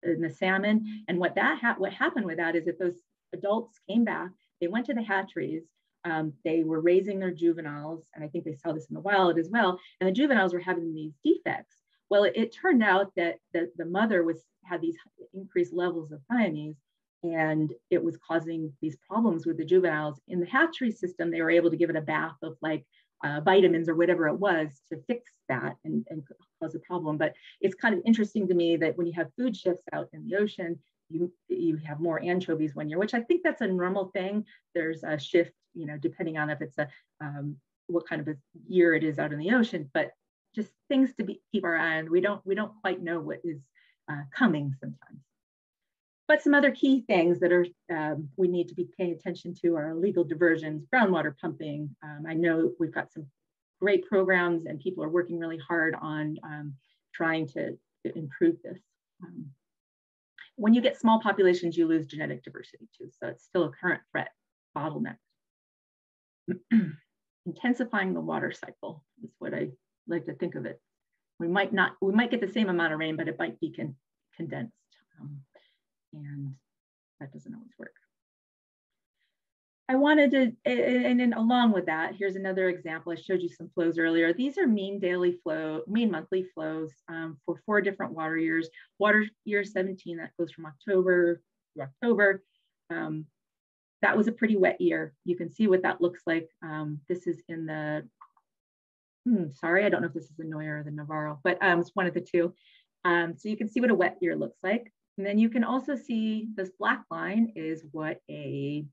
in the salmon. And what that ha what happened with that is that those adults came back, they went to the hatcheries, um, they were raising their juveniles, and I think they saw this in the wild as well, and the juveniles were having these defects. Well, it, it turned out that the, the mother was had these increased levels of thiamines, and it was causing these problems with the juveniles. In the hatchery system, they were able to give it a bath of like uh, vitamins or whatever it was to fix that and, and cause a problem. But it's kind of interesting to me that when you have food shifts out in the ocean, you, you have more anchovies one year, which I think that's a normal thing. There's a shift, you know, depending on if it's a um, what kind of a year it is out in the ocean, but just things to be, keep our eye on. We don't we don't quite know what is uh, coming sometimes. But some other key things that are um, we need to be paying attention to are illegal diversions, groundwater pumping. Um, I know we've got some great programs and people are working really hard on um, trying to, to, improve this. Um, when you get small populations, you lose genetic diversity too. So it's still a current threat bottleneck. (clears throat) Intensifying the water cycle is what I like to think of it. We might not, we might get the same amount of rain, but it might be con condensed. Um, and that doesn't always work. I wanted to, and then along with that, here's another example. I showed you some flows earlier. These are mean daily flow, mean monthly flows um, for four different water years. Water year 17, that goes from October to October. Um, that was a pretty wet year. You can see what that looks like. Um, this is in the, hmm, sorry, I don't know if this is the Noyo or the Navarro, but um, it's one of the two. Um, so you can see what a wet year looks like. And then you can also see this black line is what a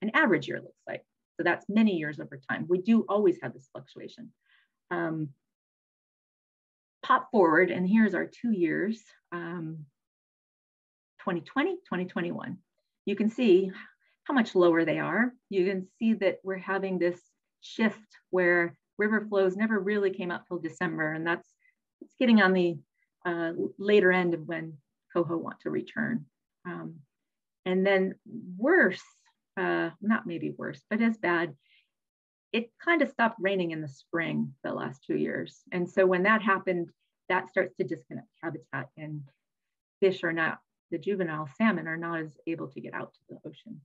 an average year looks like. So that's many years over time. We do always have this fluctuation. Um, pop forward, and here's our two years, um, 2020, 2021. You can see how much lower they are. You can see that we're having this shift where river flows never really came up till December, and that's it's getting on the uh, later end of when coho want to return. Um, and then worse, uh, not maybe worse, but as bad, it kind of stopped raining in the spring the last two years. And so when that happened, that starts to disconnect habitat and fish are not, the juvenile salmon are not as able to get out to the ocean.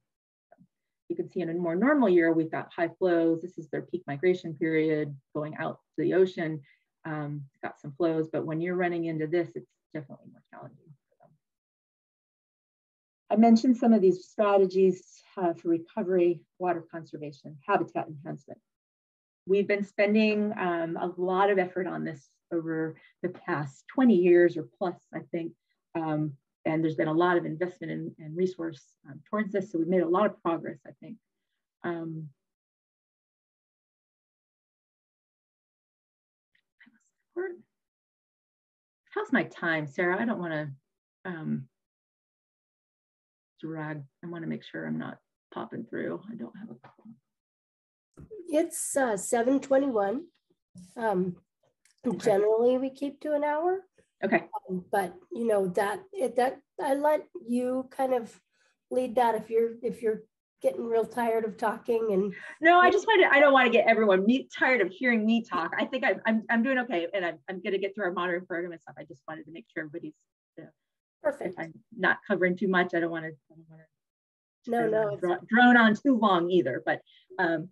You can see in a more normal year, we've got high flows. This is their peak migration period going out to the ocean. Um, got some flows, but when you're running into this, it's definitely more challenging. For them. I mentioned some of these strategies uh, for recovery, water conservation, habitat enhancement. We've been spending um, a lot of effort on this over the past 20 years or plus, I think. Um, and there's been a lot of investment and in, in resource um, towards this. So we've made a lot of progress, I think. Um, how's my time, Sarah? I don't want to um, drag. I want to make sure I'm not popping through. I don't have a. It's uh, 721. Um, okay. Generally, we keep to an hour. Okay. Um, but you know that it, that I let you kind of lead that if you're if you're getting real tired of talking and no i just want to i don't want to get everyone me, tired of hearing me talk i think I, I'm, I'm doing okay and i'm, I'm going to get through our monitoring program and stuff i just wanted to make sure everybody's Perfect. I'm not covering too much. I don't want to, I don't want to no, no, drone, drone on too long either, but um,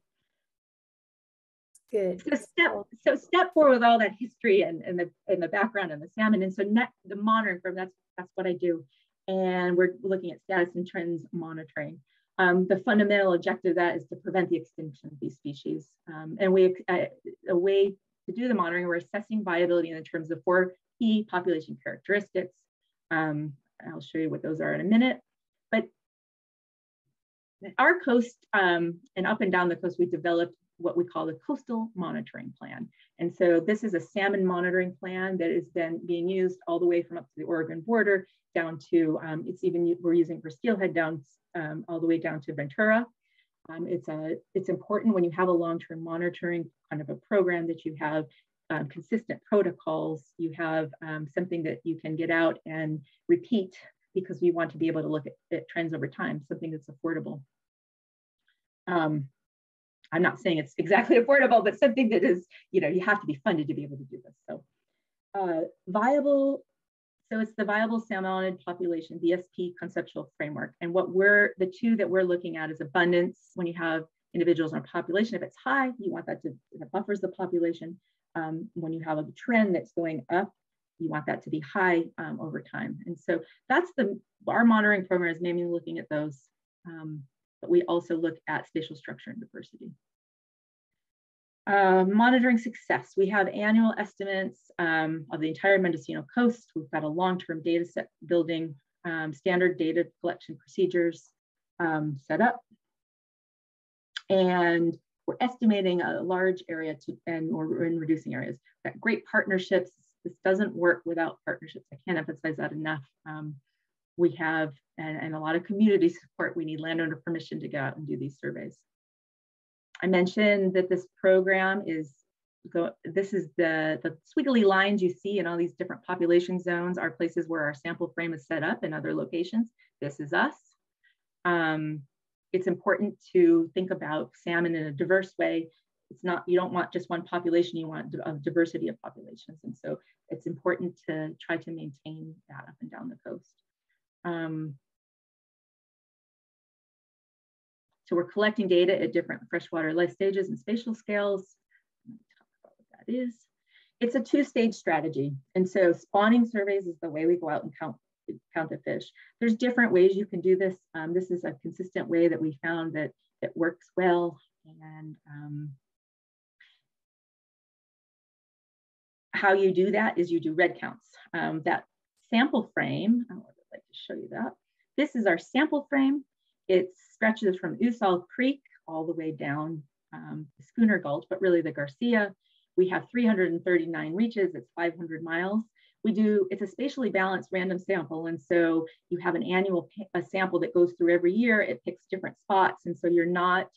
good. So step, so step four with all that history and, and the and the background and the salmon. And so net, the monitoring firm, that's that's what I do. And we're looking at status and trends monitoring. Um, the fundamental objective of that is to prevent the extinction of these species. Um, and we uh, a way to do the monitoring, we're assessing viability in terms of four key population characteristics, um, I'll show you what those are in a minute. But our coast um, and up and down the coast, we developed what we call the coastal monitoring plan. And so this is a salmon monitoring plan that is then being used all the way from up to the Oregon border down to, um, it's even, we're using for steelhead down um, all the way down to Ventura. Um, it's, a, it's important when you have a long-term monitoring kind of a program that you have um, consistent protocols. You have um, something that you can get out and repeat because we want to be able to look at, at trends over time, something that's affordable. Um, I'm not saying it's exactly (laughs) affordable, but something that is, you know, you have to be funded to be able to do this. So uh, viable, so it's the viable salmonid population, VSP conceptual framework. And what we're, the two that we're looking at is abundance when you have individuals in a population. If it's high, you want that to, that buffers the population. Um, when you have a trend that's going up, you want that to be high um, over time. And so that's the, our monitoring program is mainly looking at those, um, but we also look at spatial structure and diversity. Uh, monitoring success. We have annual estimates um, of the entire Mendocino coast. We've got a long-term data set building, um, standard data collection procedures um, set up. And we're estimating a large area to, and we're in reducing areas. We've got great partnerships. This doesn't work without partnerships. I can't emphasize that enough. We have, and, and a lot of community support. We need landowner permission to go out and do these surveys. I mentioned that this program is go, this is the, the squiggly lines you see in all these different population zones are places where our sample frame is set up in other locations. This is us. Um, it's important to think about salmon in a diverse way. It's not, you don't want just one population, you want a diversity of populations. And so it's important to try to maintain that up and down the coast. Um, So we're collecting data at different freshwater life stages and spatial scales. Talk about what that is. It's a two-stage strategy. And so spawning surveys is the way we go out and count, count the fish. There's different ways you can do this. Um, this is a consistent way that we found that it works well. And um, how you do that is you do redd counts. Um, that sample frame, would like to show you that. This is our sample frame. It stretches from Usal Creek all the way down um, the Schooner Gulch, but really the Garcia. We have 339 reaches, it's 500 miles. We do, it's a spatially balanced random sample. And so you have an annual a sample that goes through every year, it picks different spots. And so you're not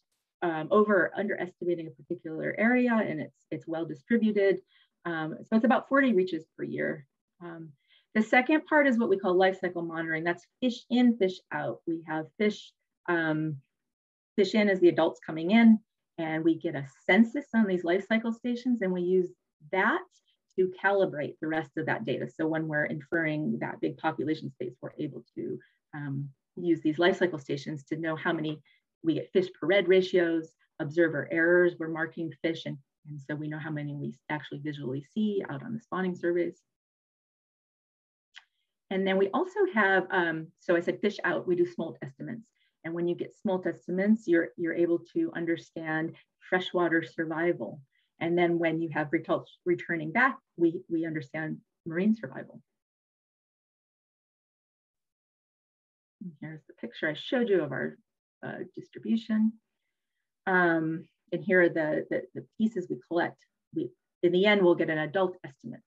um, over underestimating a particular area and it's, it's well distributed. Um, so it's about 40 reaches per year. Um, the second part is what we call life cycle monitoring. That's fish in, fish out. We have fish um, fish in as the adults coming in, and we get a census on these life cycle stations, and we use that to calibrate the rest of that data. So when we're inferring that big population space, we're able to um, use these life cycle stations to know how many we get fish per redd ratios, observer errors, we're marking fish, and, and so we know how many we actually visually see out on the spawning surveys. And then we also have, um, so I said fish out, we do smolt estimates. And when you get smolt estimates, you're, you're able to understand freshwater survival. And then when you have results returning back, we, we understand marine survival. Here's the picture I showed you of our uh, distribution. Um, and here are the, the, the, pieces we collect. We, in the end, we'll get an adult estimate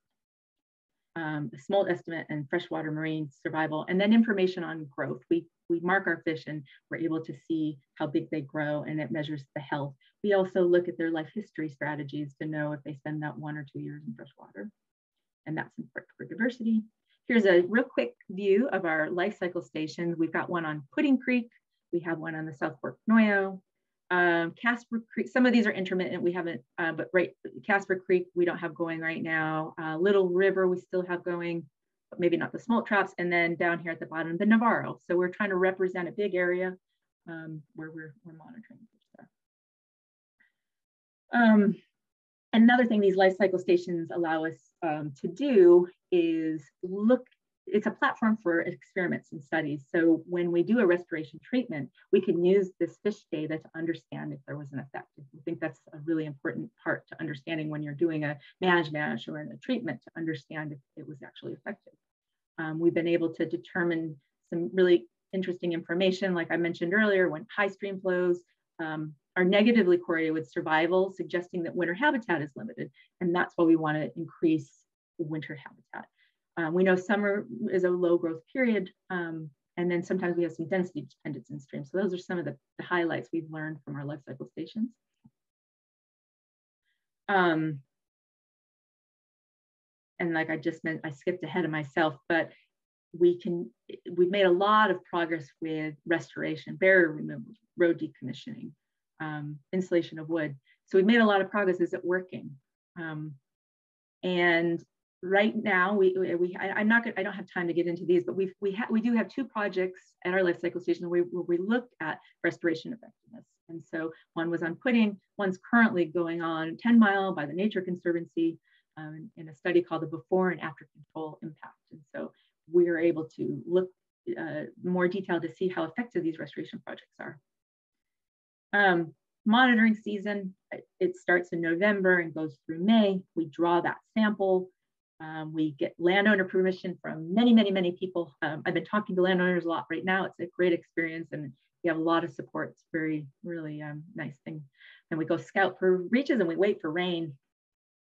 um, the smolt estimate and freshwater marine survival, and then information on growth. We, we mark our fish and we're able to see how big they grow and it measures the health. We also look at their life history strategies to know if they spend that one or two years in freshwater. And that's important for diversity. Here's a real quick view of our life cycle stations. We've got one on Pudding Creek. We have one on the South Fork Noyo. Um, Caspar Creek, some of these are intermittent, we haven't, uh, but right, Caspar Creek, we don't have going right now. Uh, Little River, we still have going, but maybe not the smolt traps. And then down here at the bottom, the Navarro. So we're trying to represent a big area um, where we're, we're monitoring. Um, another thing these life cycle stations allow us um, to do is look it's a platform for experiments and studies. So when we do a restoration treatment, we can use this fish data to understand if there was an effect. I think that's a really important part to understanding when you're doing a manage manage or a treatment to understand if it was actually effective. Um, we've been able to determine some really interesting information, like I mentioned earlier, when high stream flows um, are negatively correlated with survival, suggesting that winter habitat is limited. And that's why we want to increase winter habitat. Um, we know summer is a low growth period, um, and then sometimes we have some density dependence in streams. So those are some of the, the highlights we've learned from our life cycle stations. Um, and like I just meant, I skipped ahead of myself, but we can, we've made a lot of progress with restoration, barrier removal, road decommissioning, um, insulation of wood. So we've made a lot of progress. Is it working? Um, and right now we, we I, am not gonna, I don't have time to get into these, but we've, we have, we do have two projects at our life cycle station where we, where we looked at restoration effectiveness. And so one was on pudding, one's currently going on 10 mile by the Nature Conservancy um, in a study called the before and after control impact. And so we are able to look uh, more detail to see how effective these restoration projects are. Um, monitoring season, it starts in November and goes through May. We draw that sample. Um, we get landowner permission from many, many, many people. Um, I've been talking to landowners a lot right now. It's a great experience and we have a lot of support. It's very, really um, nice thing. And we go scout for reaches and we wait for rain.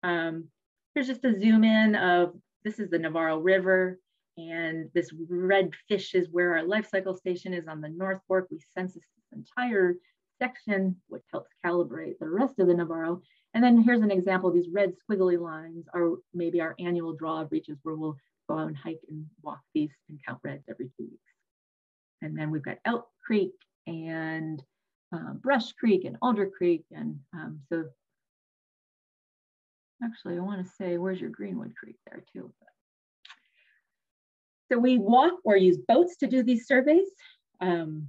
Um, here's just a zoom in of, this is the Navarro River. And this red fish is where our life cycle station is on the North Fork. We census this entire section, which helps calibrate the rest of the Navarro. And then here's an example, these red squiggly lines are maybe our annual draw of reaches where we'll go out and hike and walk these and count redds every two weeks. And then we've got Elk Creek and um, Brush Creek and Alder Creek. And um, so actually I wanna say, where's your Greenwood Creek there too? So we walk or use boats to do these surveys. Um,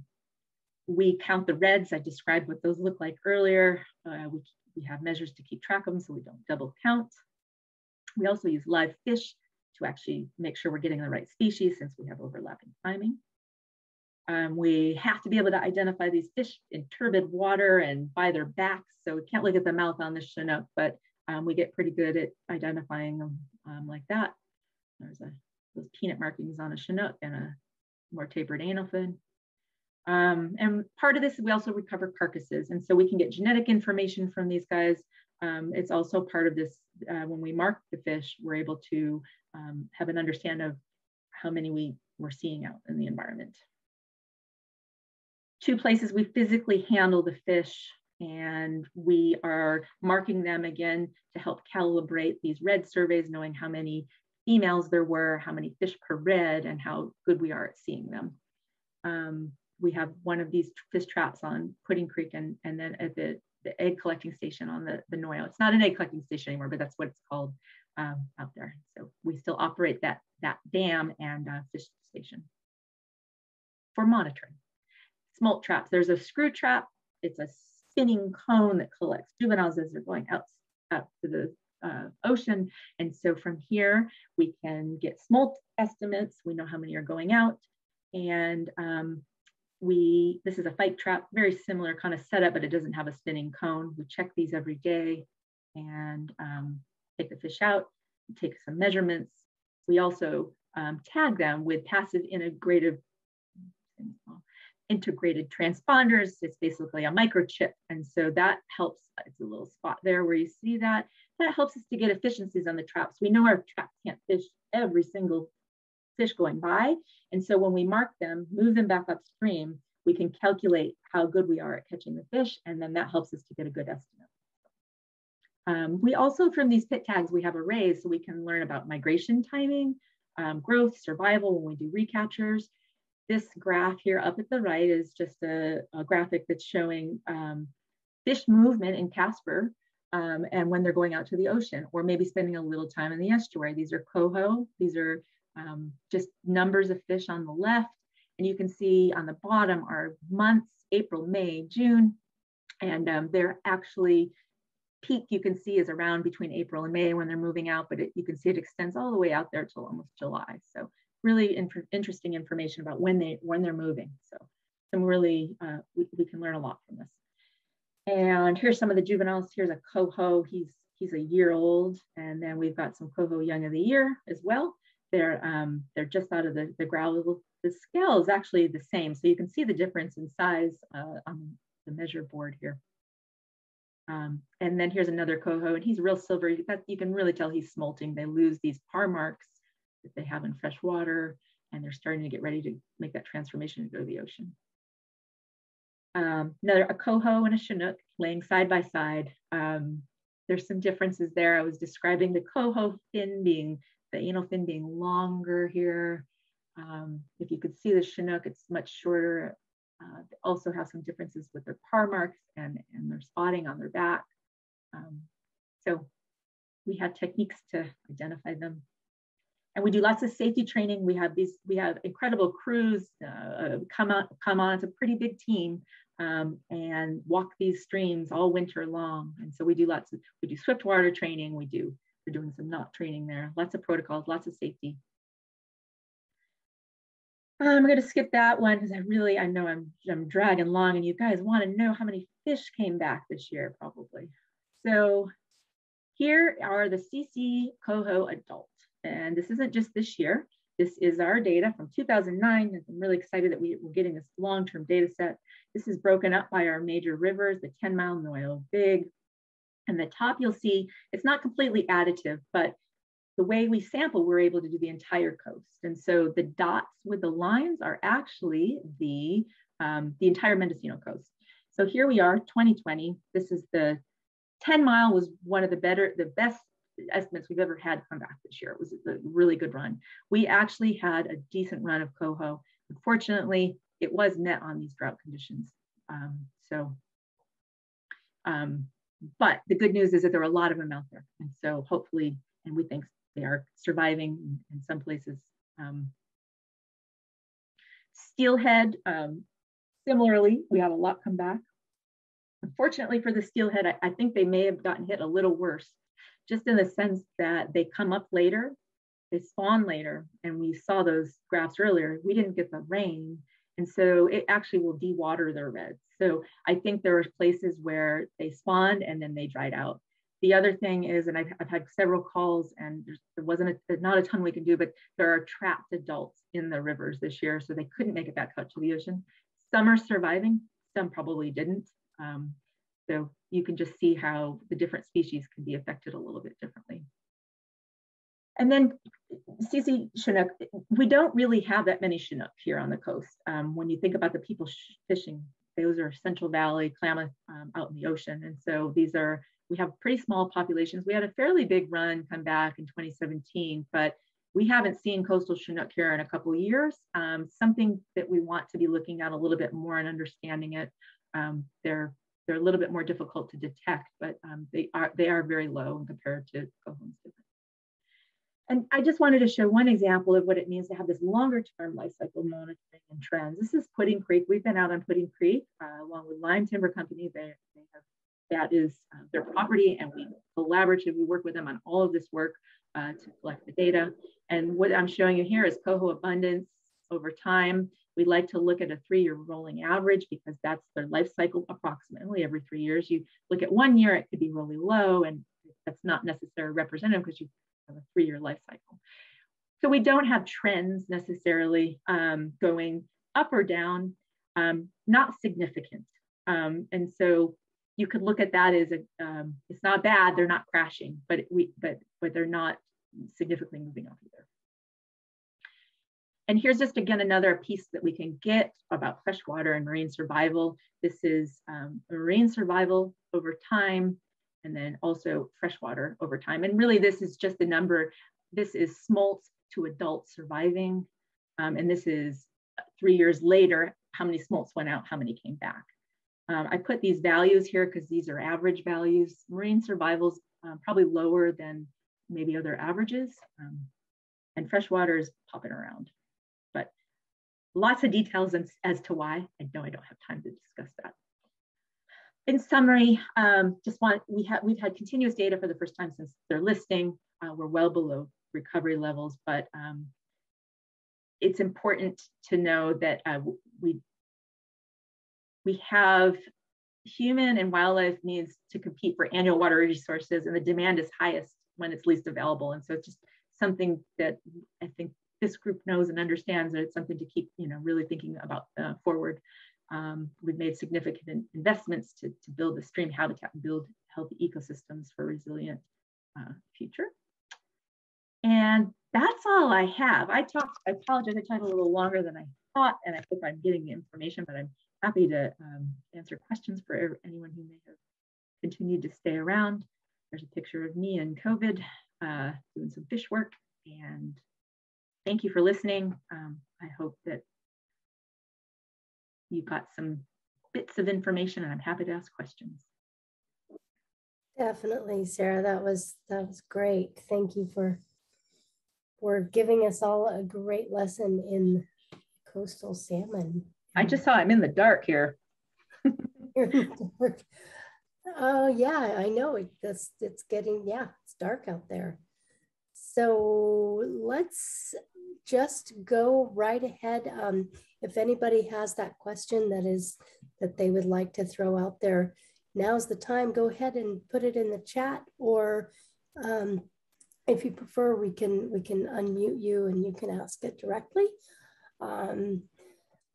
we count the redds. I described what those look like earlier. Uh, we, we have measures to keep track of them so we don't double count. We also use live fish to actually make sure we're getting the right species since we have overlapping timing. Um, we have to be able to identify these fish in turbid water and by their backs. So we can't look at the mouth on the Chinook, but um, we get pretty good at identifying them um, like that. There's a, those peanut markings on a Chinook and a more tapered anal fin. Um, and part of this, we also recover carcasses. And so we can get genetic information from these guys. Um, it's also part of this, uh, when we mark the fish, we're able to um, have an understanding of how many we were seeing out in the environment. Two places we physically handle the fish and we are marking them again to help calibrate these redd surveys, knowing how many females there were, how many fish per redd, and how good we are at seeing them. Um, we have one of these fish traps on Pudding Creek and, and then at the, the egg collecting station on the, the Noyo. It's not an egg collecting station anymore, but that's what it's called um, out there. So we still operate that, that dam and uh, fish station for monitoring. Smolt traps, there's a screw trap. It's a spinning cone that collects juveniles as they're going out, out to the uh, ocean. And so from here, we can get smolt estimates. We know how many are going out. And um, we, this is a fyke trap, very similar kind of setup, but it doesn't have a spinning cone. We check these every day and um, take the fish out, take some measurements. We also um, tag them with passive integrative integrated transponders. It's basically a microchip. And so that helps, it's a little spot there where you see that. That helps us to get efficiencies on the traps. We know our traps can't fish every single fish going by. And so when we mark them, move them back upstream, we can calculate how good we are at catching the fish. And then that helps us to get a good estimate. Um, we also, from these pit tags, we have arrays so we can learn about migration timing, um, growth, survival when we do recaptures. This graph here up at the right is just a, a graphic that's showing um, fish movement in Caspar um, and when they're going out to the ocean or maybe spending a little time in the estuary. These are coho, these are um, just numbers of fish on the left. And you can see on the bottom are months, April, May, June. And um, they're actually peak you can see is around between April and May when they're moving out, but it, you can see it extends all the way out there till almost July. So really interesting information about when they when they're moving. So some really uh, we, we can learn a lot from this. And here's some of the juveniles. Here's a coho. He's he's a year old, and then we've got some coho young of the year as well. They're, um, they're just out of the, the gravel. The scale is actually the same. So you can see the difference in size uh, on the measure board here. Um, and then here's another coho and he's real silvery. That, you can really tell he's smolting. They lose these parr marks that they have in fresh water and they're starting to get ready to make that transformation to go to the ocean. Um, another a coho and a chinook laying side by side. Um, there's some differences there. I was describing the coho fin being, the anal fin being longer here. Um, if you could see the Chinook, it's much shorter. Uh, they also have some differences with their parr marks and, and their spotting on their back. Um, so we have techniques to identify them. And we do lots of safety training. We have these, we have incredible crews uh, come on, come on. It's a pretty big team um, and walk these streams all winter long. And so we do lots of, we do swift water training. We do, we're doing some knot training there, lots of protocols, lots of safety. Um, I'm going to skip that one because I really, I know I'm, I'm dragging long and you guys want to know how many fish came back this year, probably. So here are the CC Coho adult. And this isn't just this year. This is our data from 2009. I'm really excited that we, are getting this long-term data set. This is broken up by our major rivers, the 10 Mile, Noyo, Big. And the top you'll see, it's not completely additive, but the way we sample, we're able to do the entire coast. And so the dots with the lines are actually the, um, the entire Mendocino coast. So here we are, 2020. This is the 10 mile was one of the better, the best estimates we've ever had come back this year. It was a really good run. We actually had a decent run of coho. Unfortunately, it was met on these drought conditions. Um, so, um, but the good news is that there are a lot of them out there. And so hopefully, and we think they are surviving in some places. Um, steelhead, um, similarly, we had a lot come back. Unfortunately for the steelhead, I, I think they may have gotten hit a little worse, just in the sense that they come up later, they spawn later, and we saw those graphs earlier. We didn't get the rain, and so it actually will dewater their beds. So I think there are places where they spawned and then they dried out. The other thing is, and I've, I've had several calls and there wasn't a, not a ton we can do, but there are trapped adults in the rivers this year, so they couldn't make it back out to the ocean. Some are surviving, some probably didn't. Um, so you can just see how the different species can be affected a little bit differently. And then CC Chinook, we don't really have that many Chinook here on the coast. Um, when you think about the people fishing, those are Central Valley, Klamath um, out in the ocean. And so these are we have pretty small populations. We had a fairly big run come back in 2017, but we haven't seen coastal Chinook here in a couple years. Um, something that we want to be looking at a little bit more and understanding it. Um, they're they're a little bit more difficult to detect, but um, they are they are very low compared to cohones. And I just wanted to show one example of what it means to have this longer term life cycle monitoring and trends. This is Pudding Creek. We've been out on Pudding Creek uh, along with Lyme Timber Company. They, they have that is uh, their property and we collaboratively work with them on all of this work uh, to collect the data. And what I'm showing you here is coho abundance over time. We like to look at a three-year rolling average because that's their life cycle approximately every three years. You look at one year, it could be really low and that's not necessarily representative because you a three-year life cycle. So we don't have trends necessarily um, going up or down, um, not significant. Um, and so you could look at that as a um, it's not bad they're not crashing but we but but they're not significantly moving up either and here's just again another piece that we can get about freshwater and marine survival this is um, marine survival over time and then also freshwater over time and really this is just the number this is smolts to adults surviving um, and this is three years later how many smolts went out how many came back um, I put these values here because these are average values. Marine survival's um, probably lower than maybe other averages. Um, and freshwater is popping around. But lots of details as, as to why. I know I don't have time to discuss that. In summary, um, just want we have we've had continuous data for the first time since their listing. Uh, we're well below recovery levels, but um, it's important to know that uh, we we have human and wildlife needs to compete for annual water resources and the demand is highest when it's least available. And so it's just something that I think this group knows and understands that it's something to keep, you know, really thinking about uh, forward. Um, we've made significant investments to, to build the stream habitat and build healthy ecosystems for resilient uh, future. And that's all I have. I talked, I apologize, I talked a little longer than I thought, and I hope I'm getting the information, but I'm happy to um, answer questions for anyone who may have continued to stay around. there's a picture of me in COVID uh, doing some fish work. And thank you for listening. Um, I hope that you got some bits of information and I'm happy to ask questions. Definitely, Sarah. That was that was great. Thank you for for giving us all a great lesson in coastal salmon. I just saw I'm in the dark here. (laughs) Oh yeah, I know it. That's it's getting yeah, it's dark out there. So let's just go right ahead. Um, if anybody has that question that is that they would like to throw out there, now's the time. Go ahead and put it in the chat, or um, if you prefer, we can we can unmute you and you can ask it directly. Um,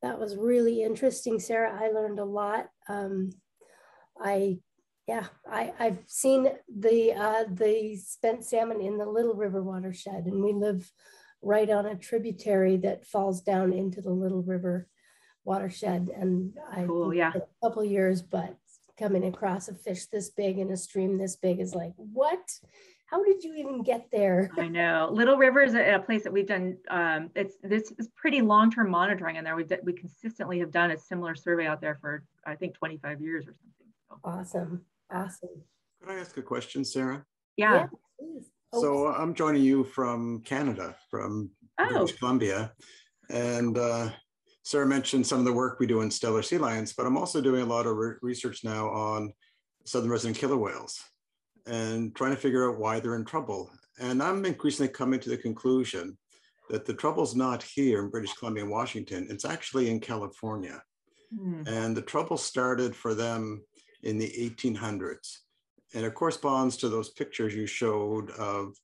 that was really interesting, Sarah. I learned a lot. Um, I yeah, I, I've seen the uh, the spent salmon in the Little River watershed, and we live right on a tributary that falls down into the Little River watershed. And I cool, yeah. a couple years, but coming across a fish this big in a stream this big is like, what? How did you even get there? (laughs) I know. Little River is a, a place that we've done. Um, it's this is pretty long-term monitoring in there. We we consistently have done a similar survey out there for I think 25 years or something. So. Awesome. Awesome. Could I ask a question, Sarah? Yeah. yeah so I'm joining you from Canada, from oh. British Columbia. And uh, Sarah mentioned some of the work we do in Steller sea lions, but I'm also doing a lot of re research now on southern resident killer whales and trying to figure out why they're in trouble. And I'm increasingly coming to the conclusion that the trouble's not here in British Columbia and Washington, it's actually in California. Hmm. And the trouble started for them in the 1800s. And it corresponds to those pictures you showed of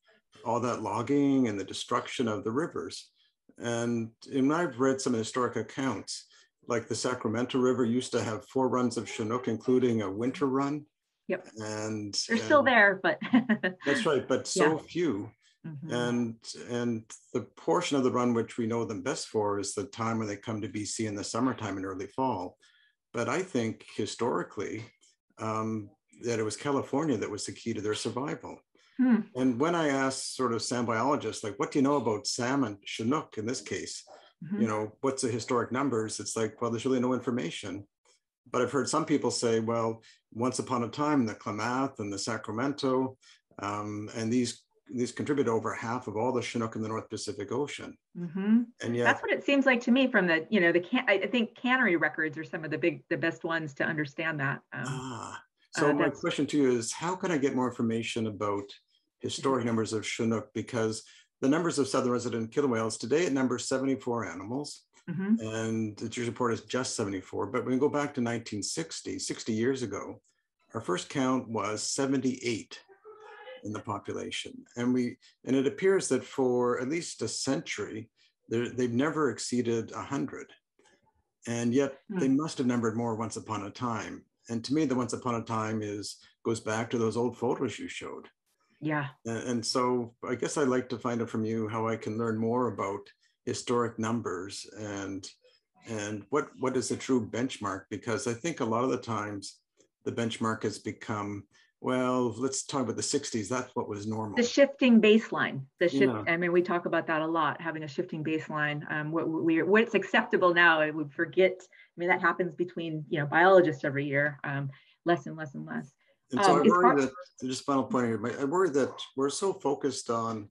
all that logging and the destruction of the rivers. And, and I've read some historic accounts, like the Sacramento River used to have four runs of Chinook, including a winter run. Yep. And they're and still there, but (laughs) that's right, but so yeah. few. Mm-hmm. And and the portion of the run which we know them best for is the time when they come to BC in the summertime and early fall. But I think historically, um, that it was California that was the key to their survival. Hmm. And when I asked sort of salmon biologists, like, what do you know about salmon, Chinook in this case? Mm-hmm. You know, what's the historic numbers? It's like, well, there's really no information. But I've heard some people say, well, once upon a time, the Klamath and the Sacramento, um, and these these contribute over half of all the Chinook in the North Pacific Ocean. Mm-hmm. And yeah, that's what it seems like to me from the, you know, the can I think cannery records are some of the big, the best ones to understand that. Um, ah, so uh, my question to you is, how can I get more information about historic numbers of Chinook? Because the numbers of southern resident killer whales today it numbers 74 animals. Mm-hmm. And the Jewish report is just 74. But when we go back to 1960, 60 years ago, our first count was 78 in the population. And we and it appears that for at least a century, they've never exceeded 100. And yet mm. they must have numbered more once upon a time and to me the once upon a time is goes back to those old photos you showed. Yeah. And, and so i guess i'd like to find out from you how i can learn more about historic numbers and and what what is the true benchmark? Because i think a lot of the times the benchmark has become well let's talk about the 60s that's what was normal. The shifting baseline the shift yeah. i mean we talk about that a lot having a shifting baseline. Um, what we what's acceptable now i would forget mean that happens between you know biologists every year um, less and less and less and so um, I worry that just final point here. I worry that we're so focused on,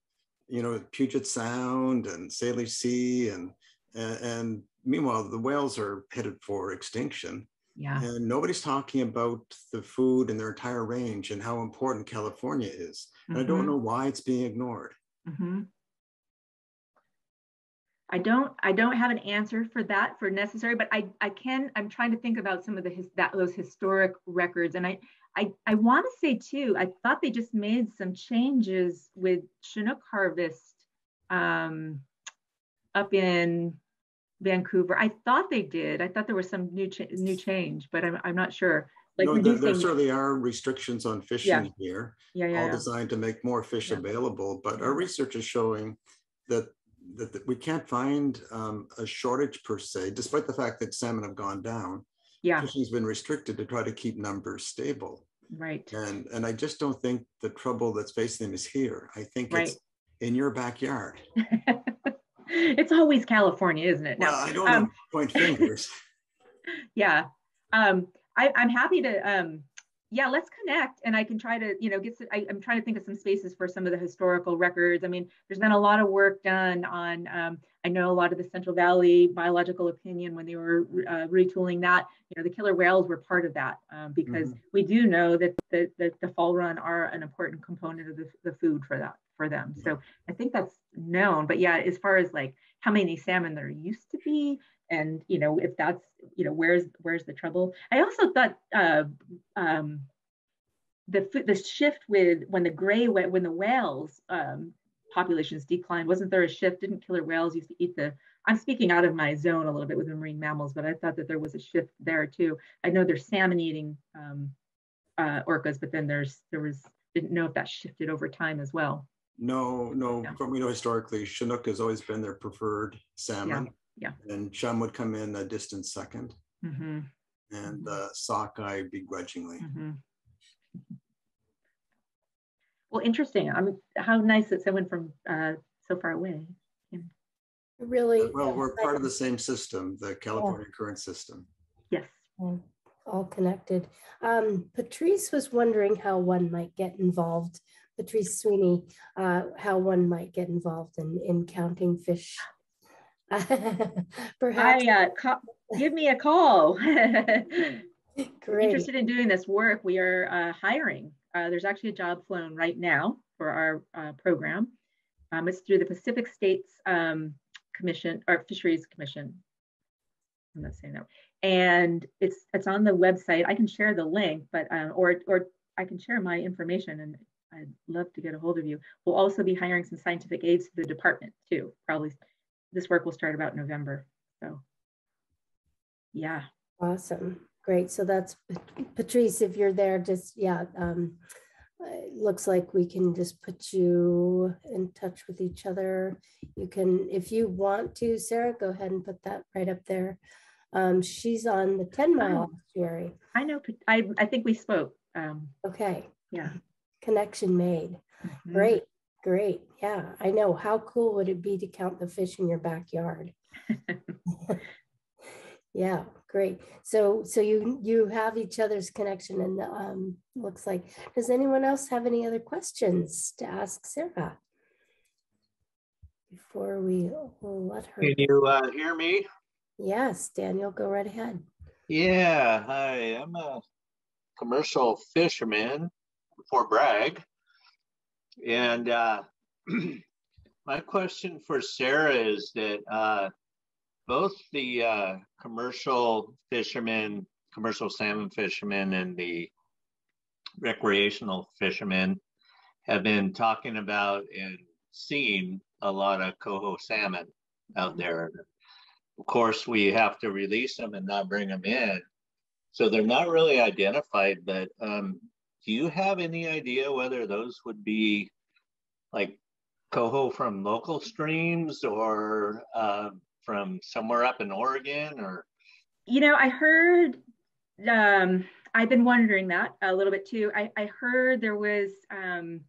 you know, Puget Sound and Salish Sea, and, and and meanwhile the whales are headed for extinction. Yeah. And nobody's talking about the food in their entire range and how important California is. And mm-hmm. I don't mm-hmm. know why it's being ignored. Mm-hmm. I don't I don't have an answer for that for necessary, but I I can I'm trying to think about some of the his, that those historic records, and I I I want to say too I thought they just made some changes with Chinook harvest um, up in Vancouver. I thought they did. I thought there was some new cha- new change, but I'm I'm not sure. Like no, there, there, certainly are restrictions on fishing yeah. here, yeah, yeah, all yeah. designed to make more fish available. But our research is showing that that, that we can't find um, a shortage per se, despite the fact that salmon have gone down. Yeah, fishing's been restricted to try to keep numbers stable. Right. And and I just don't think the trouble that's facing them is here. I think right. it's in your backyard. (laughs) it's always California, isn't it? Well, I don't um, point fingers. (laughs) yeah. Um, I, am happy to um, yeah, let's connect and I can try to, you know, get, I, am trying to think of some spaces for some of the historical records. I mean, there's been a lot of work done on, um, I know a lot of the Central Valley biological opinion when they were uh, retooling that, you know, the killer whales were part of that um, because mm-hmm. we do know that the, the, the, fall run are an important component of the, the food for that, for them. So I think that's known, but yeah, as far as like how many salmon there used to be, and you know if that's you know where's where's the trouble? I also thought uh, um, the the shift with when the gray when the whales um, populations declined wasn't there a shift? Didn't killer whales used to eat the i'm speaking out of my zone a little bit with the marine mammals but i thought that there was a shift there too. I know there's salmon eating um, uh, orcas but then there's there was didn't know if that shifted over time as well. No no yeah. from we know historically chinook has always been their preferred salmon. Yeah yeah. And chum would come in a distant 2nd mm-hmm. and uh, sockeye begrudgingly. Mm-hmm. Well, interesting. I'm how nice that someone from uh, so far away. Yeah. Really? Well, we're part of the same system, the California yeah. current system. Yes. all connected. Um, Patrice was wondering how one might get involved. Patrice Sweeney, uh, how one might get involved in, in counting fish (laughs) Perhaps. I, uh, give me a call. (laughs) Great. Interested in doing this work, we are uh, hiring. Uh, there's actually a job flown right now for our uh, program. Um, it's through the Pacific States um, Commission or Fisheries Commission. I'm not saying that. And it's it's on the website. I can share the link, but um, or or I can share my information, and I'd love to get a hold of you. We'll also be hiring some scientific aides to the department too, probably this work will start about November. So yeah. Awesome. Great. So that's Patrice, if you're there, just yeah, um, it looks like we can just put you in touch with each other. You can, if you want to, Sarah, go ahead and put that right up there. Um, she's on the 10 mile estuary. I know. I, I think we spoke. Um, okay. Yeah. Connection made. Mm -hmm. Great. Great. Yeah, I know. How cool would it be to count the fish in your backyard? (laughs) (laughs) yeah, great. So so you you have each other's connection and um looks like does anyone else have any other questions to ask Sarah? Before we let her Can you uh, hear me? Yes, Daniel, go right ahead. Yeah, hi. I'm a commercial fisherman Fort Bragg. And uh, (clears throat) my question for Sarah is that uh, both the uh, commercial fishermen, commercial salmon fishermen, and the recreational fishermen have been talking about and seeing a lot of coho salmon out there. Of course, we have to release them and not bring them in. So they're not really identified, but um, do you have any idea whether those would be like coho from local streams or uh, from somewhere up in Oregon or? You know, I heard, um, I've been wondering that a little bit too. I, I heard there was um,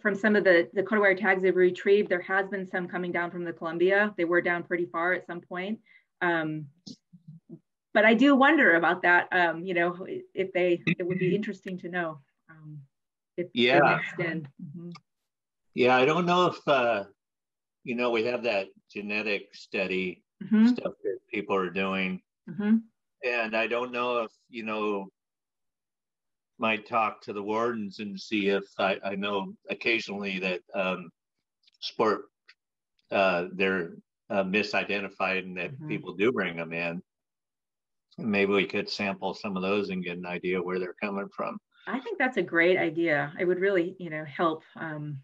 from some of the, the coded tags they've retrieved, there has been some coming down from the Columbia. They were down pretty far at some point. Um, but I do wonder about that. Um, you know, if they, it would be interesting to know. Um, if yeah. Mm -hmm. Yeah, I don't know if, uh, you know, we have that genetic study mm -hmm. stuff that people are doing. Mm -hmm. And I don't know if, you know, might talk to the wardens and see if I, I know occasionally that um, sport, uh, they're uh, misidentified and that mm -hmm. people do bring them in maybe we could sample some of those and get an idea where they're coming from. I think that's a great idea. It would really, you know, help um,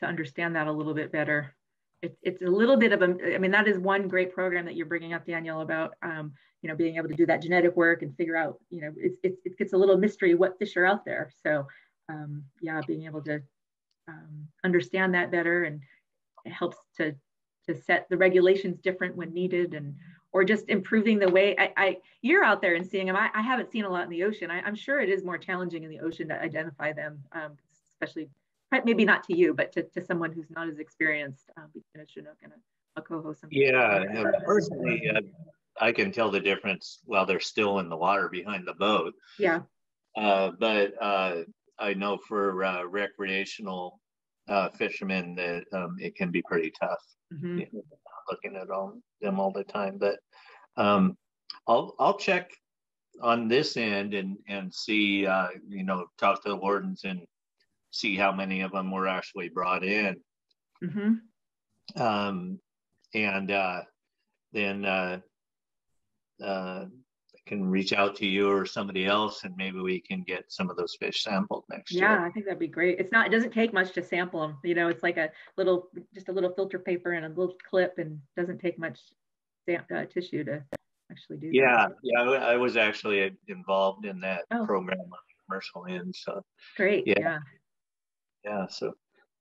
to understand that a little bit better. It, it's a little bit of a, I mean, that is one great program that you're bringing up, Daniel, about, um, you know, being able to do that genetic work and figure out, you know, it, it, it gets a little mystery what fish are out there. So um, yeah, being able to um, understand that better and it helps to, to set the regulations different when needed and or just improving the way I, I you're out there and seeing them. I, I haven't seen a lot in the ocean. I, am sure it is more challenging in the ocean to identify them, um, especially maybe not to you, but to, to someone who's not as experienced um, between a Chinook and a, a coho. Yeah, personally, uh, I can tell the difference while they're still in the water behind the boat. Yeah. Uh, but uh, I know for uh, recreational uh, fishermen that um, it can be pretty tough. Mm-hmm. You know, looking at all, them all the time, but um, I'll I'll check on this end and and see uh, you know talk to the wardens and see how many of them were actually brought in. Mm-hmm. Um, and uh, then uh, uh, can reach out to you or somebody else and maybe we can get some of those fish sampled next yeah, year. Yeah, I think that'd be great. It's not, it doesn't take much to sample them. You know, it's like a little, just a little filter paper and a little clip and doesn't take much uh, tissue to actually do yeah, that. Yeah, I was actually involved in that oh. program on the commercial end. So great. Yeah. Yeah. Yeah so,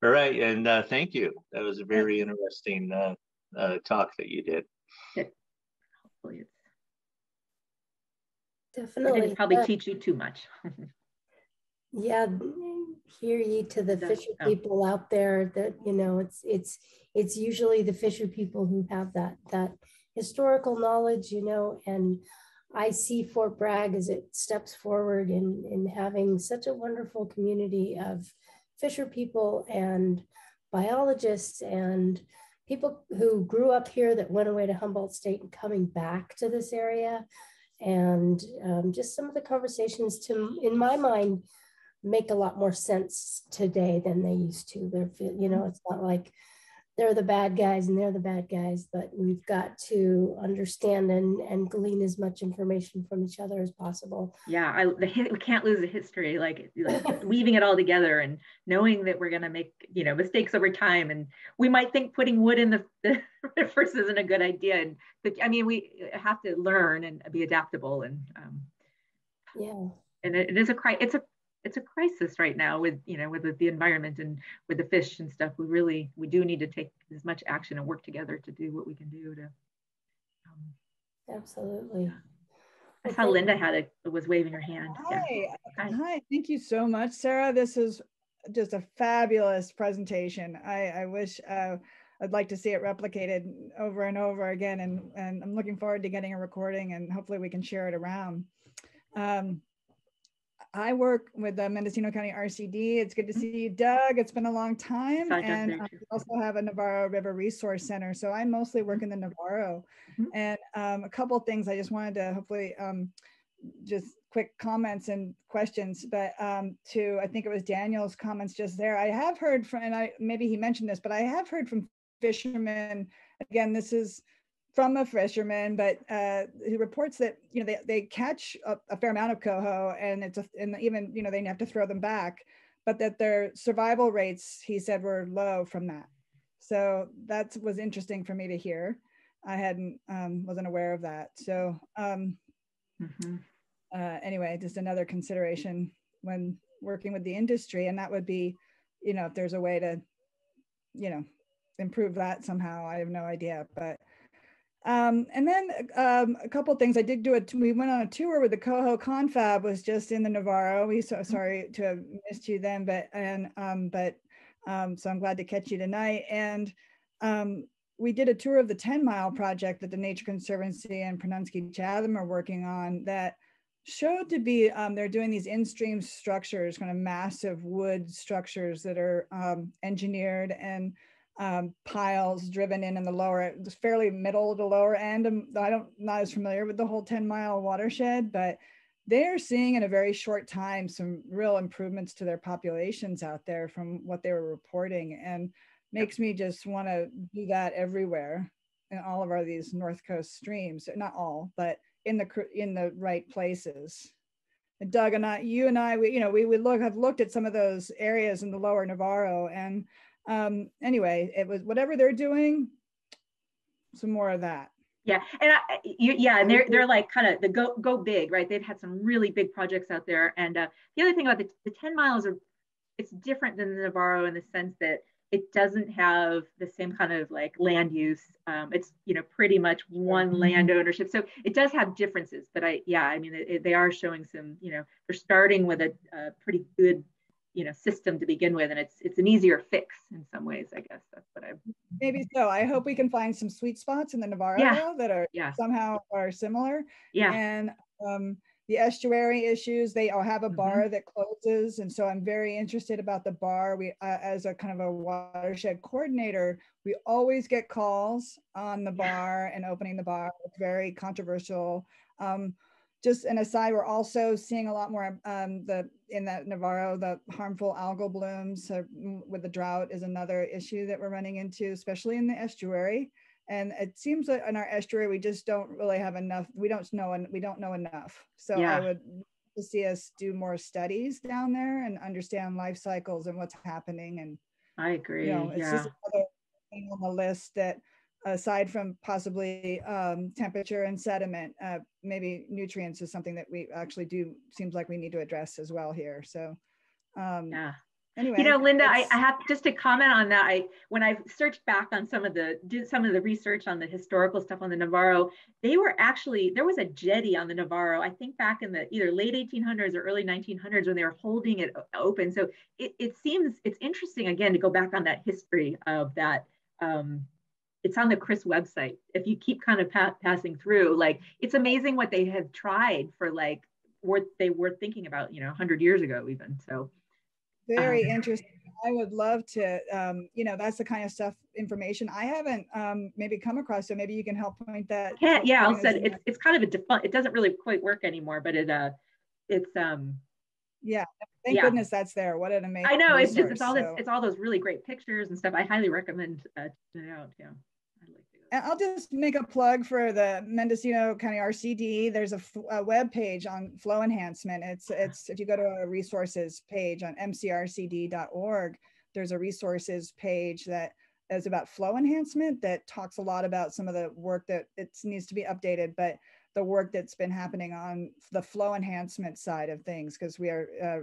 all right. And uh, thank you. That was a very interesting uh, uh, talk that you did. Hopefully it's Definitely. didn't probably teach you too much. (laughs) yeah, hear ye to the fisher oh. people out there that, you know, it's it's it's usually the fisher people who have that that historical knowledge, you know, and I see Fort Bragg as it steps forward in, in having such a wonderful community of fisher people and biologists and people who grew up here that went away to Humboldt State and coming back to this area. And um, just some of the conversations to in my mind make a lot more sense today than they used to. They're you know it's not like they're the bad guys and they're the bad guys but we've got to understand and and glean as much information from each other as possible. Yeah I, the, we can't lose the history like, like (laughs) weaving it all together and knowing that we're going to make you know mistakes over time. And we might think putting wood in the, (laughs) the first isn't a good idea. And but i mean we have to learn and be adaptable and um, yeah. and it, it is a it's a it's a crisis right now with you know with the, environment and with the fish and stuff we really we do need to take as much action and work together to do what we can do to um, absolutely I saw Linda had a was waving her hand. Hi. Yeah. Hi. Hi. Thank you so much, Sarah. This is just a fabulous presentation. I, I wish uh, I'd like to see it replicated over and over again. And, and I'm looking forward to getting a recording and hopefully we can share it around. Um, I work with the Mendocino County RCD. It's good to see you, Doug. It's been a long time. And I also have a Navarro River Resource Center. So I mostly work in the Navarro. Mm-hmm. And um, a couple things I just wanted to hopefully um, just quick comments and questions, but um, to, I think it was Daniel's comments just there. I have heard from, and I maybe he mentioned this, but I have heard from fishermen, again, this is from a fisherman, but uh, who reports that you know they, they catch a, a fair amount of coho, and it's a, and even you know they have to throw them back, but that their survival rates, he said, were low from that. So that was interesting for me to hear. I hadn't um, wasn't aware of that. So um, mm-hmm. uh, anyway, just another consideration when working with the industry, and that would be, you know, if there's a way to, you know, improve that somehow. I have no idea, but um, and then um, a couple things I did do it. We went on a tour with the Coho Confab was just in the Navarro. We so mm-hmm. sorry to have missed you then, but and um, but um, so I'm glad to catch you tonight. And um, we did a tour of the 10 mile project that the Nature Conservancy and Pronounced Chatham are working on that showed to be um, they're doing these in-stream structures, kind of massive wood structures that are um, engineered and um, piles driven in in the lower, fairly middle to lower end. Um, I don't not as familiar with the whole 10 mile watershed, but they're seeing in a very short time some real improvements to their populations out there from what they were reporting, and makes me just want to do that everywhere in all of our these north coast streams. Not all, but in the in the right places. And Doug and I, you and I, we you know we would look have looked at some of those areas in the lower Navarro and um, anyway, it was whatever they're doing, some more of that. Yeah, and I, you, yeah, and they're they're like kind of the go go big, right? They've had some really big projects out there, and uh, the other thing about the, the ten miles are, it's different than the Navarro in the sense that it doesn't have the same kind of like land use. Um, it's you know pretty much one mm-hmm. land ownership, so it does have differences. But I yeah, I mean it, it, they are showing some you know they're starting with a, a, pretty good you know system to begin with, and it's it's an easier fix in some ways. I guess that's what I maybe so. I hope we can find some sweet spots in the Navarro yeah. that are yeah. somehow are similar. Yeah, and um, the estuary issues they all have a mm-hmm. bar mm-hmm. that closes and so i'm very interested about the bar we uh, as a kind of a watershed coordinator we always get calls on the bar and opening the bar it's very controversial um, just an aside we're also seeing a lot more um, the in that navarro the harmful algal blooms uh, with the drought is another issue that we're running into especially in the estuary and it seems like in our estuary we just don't really have enough we don't know and we don't know enough so yeah. i would to see us do more studies down there and understand life cycles and what's happening and i agree you know it's yeah. just another thing on the list that aside from possibly um, temperature and sediment uh, maybe nutrients is something that we actually do seems like we need to address as well here so um, yeah anyway, you know, Linda, I, I, have just to comment on that. I when I searched back on some of the did some of the research on the historical stuff on the Navarro, they were actually there was a jetty on the Navarro. I think back in the either late 1800s or early 1900s when they were holding it open. So it, it seems it's interesting again to go back on that history of that. Um, it's on the Chris website. If you keep kind of pa- passing through, like it's amazing what they have tried for like what they were thinking about, you know, 100 years ago even. So very um, interesting. I would love to, um, you know, that's the kind of stuff, information I haven't um, maybe come across. So maybe you can help point that. Yeah, yeah. I'll say it's, it's kind of a defunct, it doesn't really quite work anymore, but it, uh, it's, um, yeah, thank yeah. goodness that's there. What an amazing. I know resource, it's just, it's all so. this, it's all those really great pictures and stuff. I highly recommend uh, it out. Yeah. I'll just make a plug for the Mendocino County RCD. There's a, web page on flow enhancement. It's it's if you go to a resources page on mcrcd.org, there's a resources page that is about flow enhancement that talks a lot about some of the work that it needs to be updated, but the work that's been happening on the flow enhancement side of things because we are uh,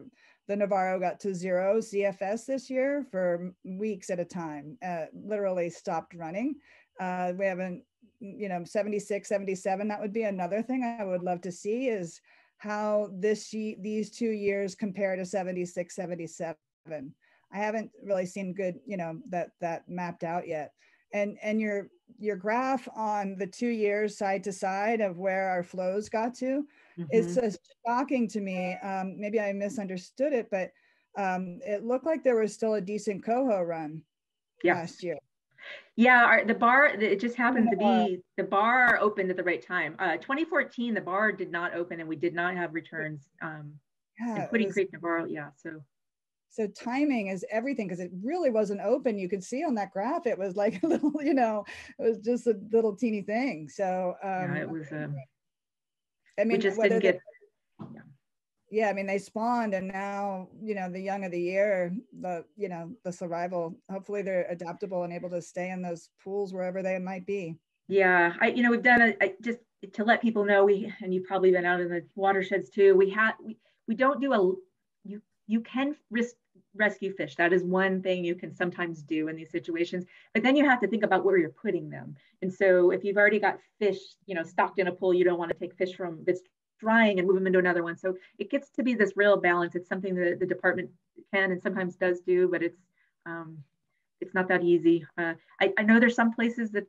the Navarro got to zero CFS this year for weeks at a time, uh, literally stopped running uh, we haven't, you know, 76, 77. That would be another thing I would love to see is how this these two years compare to 76, 77. I haven't really seen good, you know, that that mapped out yet. And and your your graph on the two years side to side of where our flows got to, mm-hmm. it's uh, shocking to me. Um, maybe I misunderstood it, but um, it looked like there was still a decent coho run yeah. last year. Yeah, our, the bar, it just happened to be the bar opened at the right time. Uh, 2014, the bar did not open and we did not have returns. Um, yeah, Pudding was, Creek, Navarro, yeah, so. So timing is everything because it really wasn't open. You could see on that graph, it was like (laughs) a little, you know, it was just a little teeny thing. So um, yeah, it was. Um, I mean, we just didn't get. Yeah I mean, they spawned and now, you know, the young of the year, the, you know, the survival, hopefully they're adaptable and able to stay in those pools wherever they might be. Yeah. I, you know, we've done a, just to let people know we, and you've probably been out in the watersheds too. We had, we, we don't do a, you, you can risk rescue fish. That is one thing you can sometimes do in these situations, but then you have to think about where you're putting them. And so if you've already got fish, you know, stocked in a pool, you don't want to take fish from that's drying and move them into another one. So it gets to be this real balance. It's something that the department can and sometimes does do, but it's um, it's not that easy. Uh, I, I, know there's some places that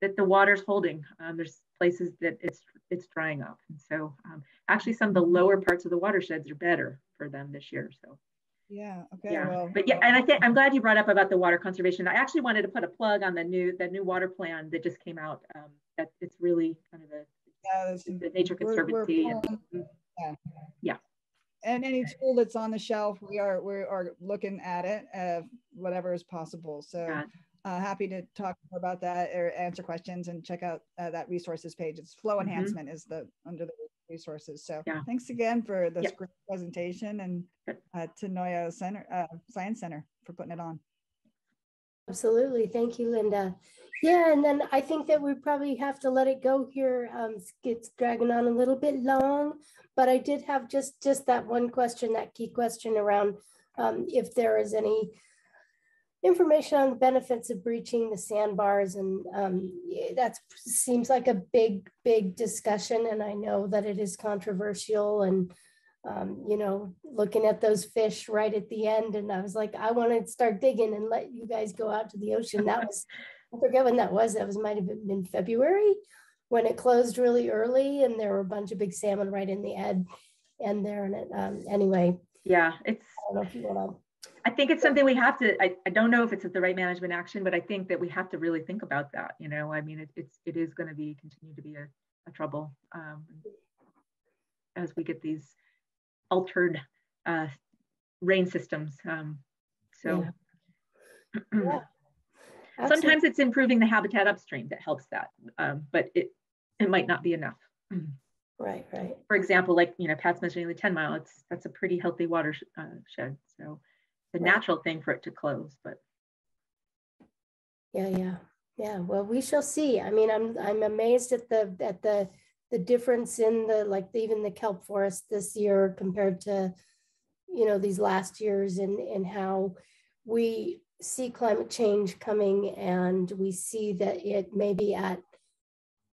that the water's holding. Um, there's places that it's it's drying up, and so um, actually some of the lower parts of the watersheds are better for them this year. So. Yeah. Okay. Yeah. Well, but yeah, and I think I'm glad you brought up about the water conservation. I actually wanted to put a plug on the new the new water plan that just came out. Um, that it's really kind of a yeah, the Nature Conservancy. We're, we're yeah. yeah. And any tool that's on the shelf, we are we are looking at it, uh, whatever is possible. So uh, happy to talk about that or answer questions and check out uh, that resources page. It's flow mm-hmm. enhancement mm -hmm. is the under the resources. So yeah. thanks again for this great presentation and uh, to Noyo Center uh, Science Center for putting it on. Absolutely. Thank you, Linda. Yeah, and then I think that we probably have to let it go here. Um, it's dragging on a little bit long, but I did have just just that one question, that key question around um, if there is any information on the benefits of breaching the sandbars. And um, that seems like a big, big discussion. And I know that it is controversial and, um, you know, looking at those fish right at the end. And I was like, I want to start digging and let you guys go out to the ocean. That was, I forget when that was. That was might have been in February when it closed really early and there were a bunch of big salmon right in the end and there. And it, um, anyway. Yeah, it's, I don't know if you want to I think it's something we have to, I, I don't know if it's the right management action, but I think that we have to really think about that. You know, I mean, it, it's, it is going to be, continue to be a, a trouble um, as we get these altered uh, rain systems. Um, so yeah. (clears throat) Yeah. sometimes it's improving the habitat upstream that helps that, um, but it, it might not be enough. Right, right. For example, like, you know, Pat's mentioning the 10 mile, it's, that's a pretty healthy watershed. Uh, so the natural thing for it to close, but. Yeah, yeah, yeah. Well, we shall see. I mean, I'm I'm amazed at the at the the difference in the like even the kelp forest this year compared to you know these last years and and how we see climate change coming and we see that it may be at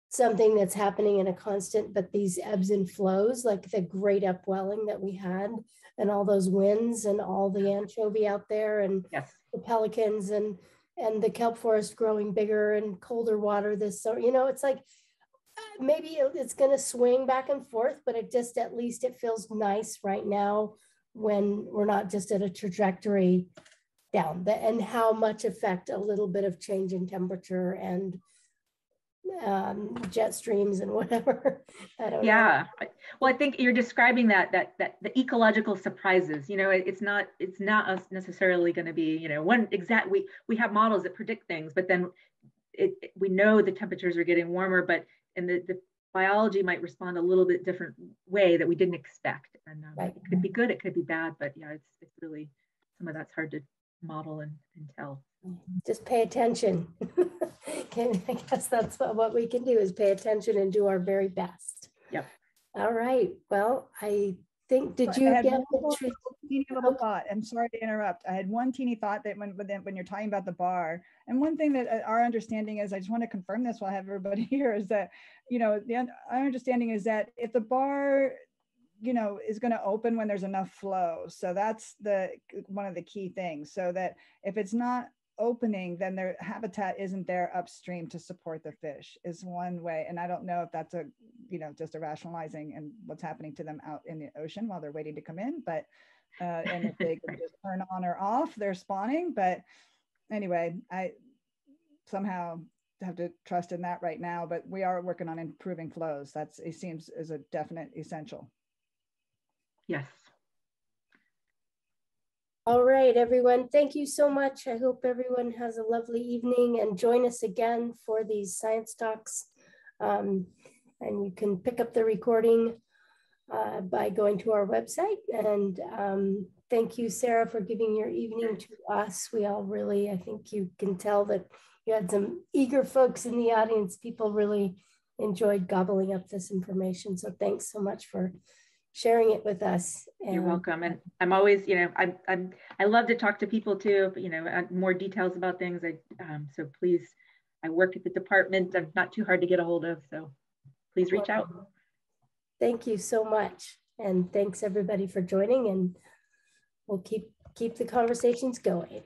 something that's happening in a constant but these ebbs and flows like the great upwelling that we had and all those winds and all the anchovy out there and yes. the pelicans and and the kelp forest growing bigger and colder water this so you know it's like maybe it's going to swing back and forth but it just at least it feels nice right now when we're not just at a trajectory down the, and how much effect a little bit of change in temperature and um, jet streams and whatever. (laughs) yeah. Know. Well, I think you're describing that that that the ecological surprises. You know, it, it's not it's not necessarily going to be you know one exact. We we have models that predict things, but then it, it, we know the temperatures are getting warmer, but and the, the biology might respond a little bit different way that we didn't expect. And um, right. it could be good, it could be bad, but yeah, it's it's really some of that's hard to model and, and tell. Just pay attention. (laughs) can, I guess that's what, what we can do is pay attention and do our very best. Yep. All right. Well, I think, did you get the tree? Teeny little thought. I'm sorry to interrupt. I had one teeny thought that when when you're talking about the bar, and one thing that uh, our understanding is, I just want to confirm this while I have everybody (laughs) here, is that you know the our understanding is that if the bar you know is going to open when there's enough flow so that's the one of the key things so that if it's not opening, then their habitat isn't there upstream to support the fish is one way. And I don't know if that's a, you know, just a rationalizing and what's happening to them out in the ocean while they're waiting to come in. But, uh, and if they can just turn on or off, they're spawning. But anyway, I somehow have to trust in that right now, but we are working on improving flows. That's, it seems is a definite essential. Yes. All right, everyone. Thank you so much. I hope everyone has a lovely evening and join us again for these science talks. Um, and you can pick up the recording uh, by going to our website. And um, thank you, Sarah, for giving your evening to us. We all really, I think you can tell that you had some eager folks in the audience. People really enjoyed gobbling up this information. So thanks so much for sharing it with us. And You're welcome. And I'm always, you know, I'm, I'm, I love to talk to people too, you know, uh, more details about things. I, um, so please, I work at the department. I'm not too hard to get a hold of. So please reach out. Thank you so much. And thanks everybody for joining and we'll keep, keep the conversations going.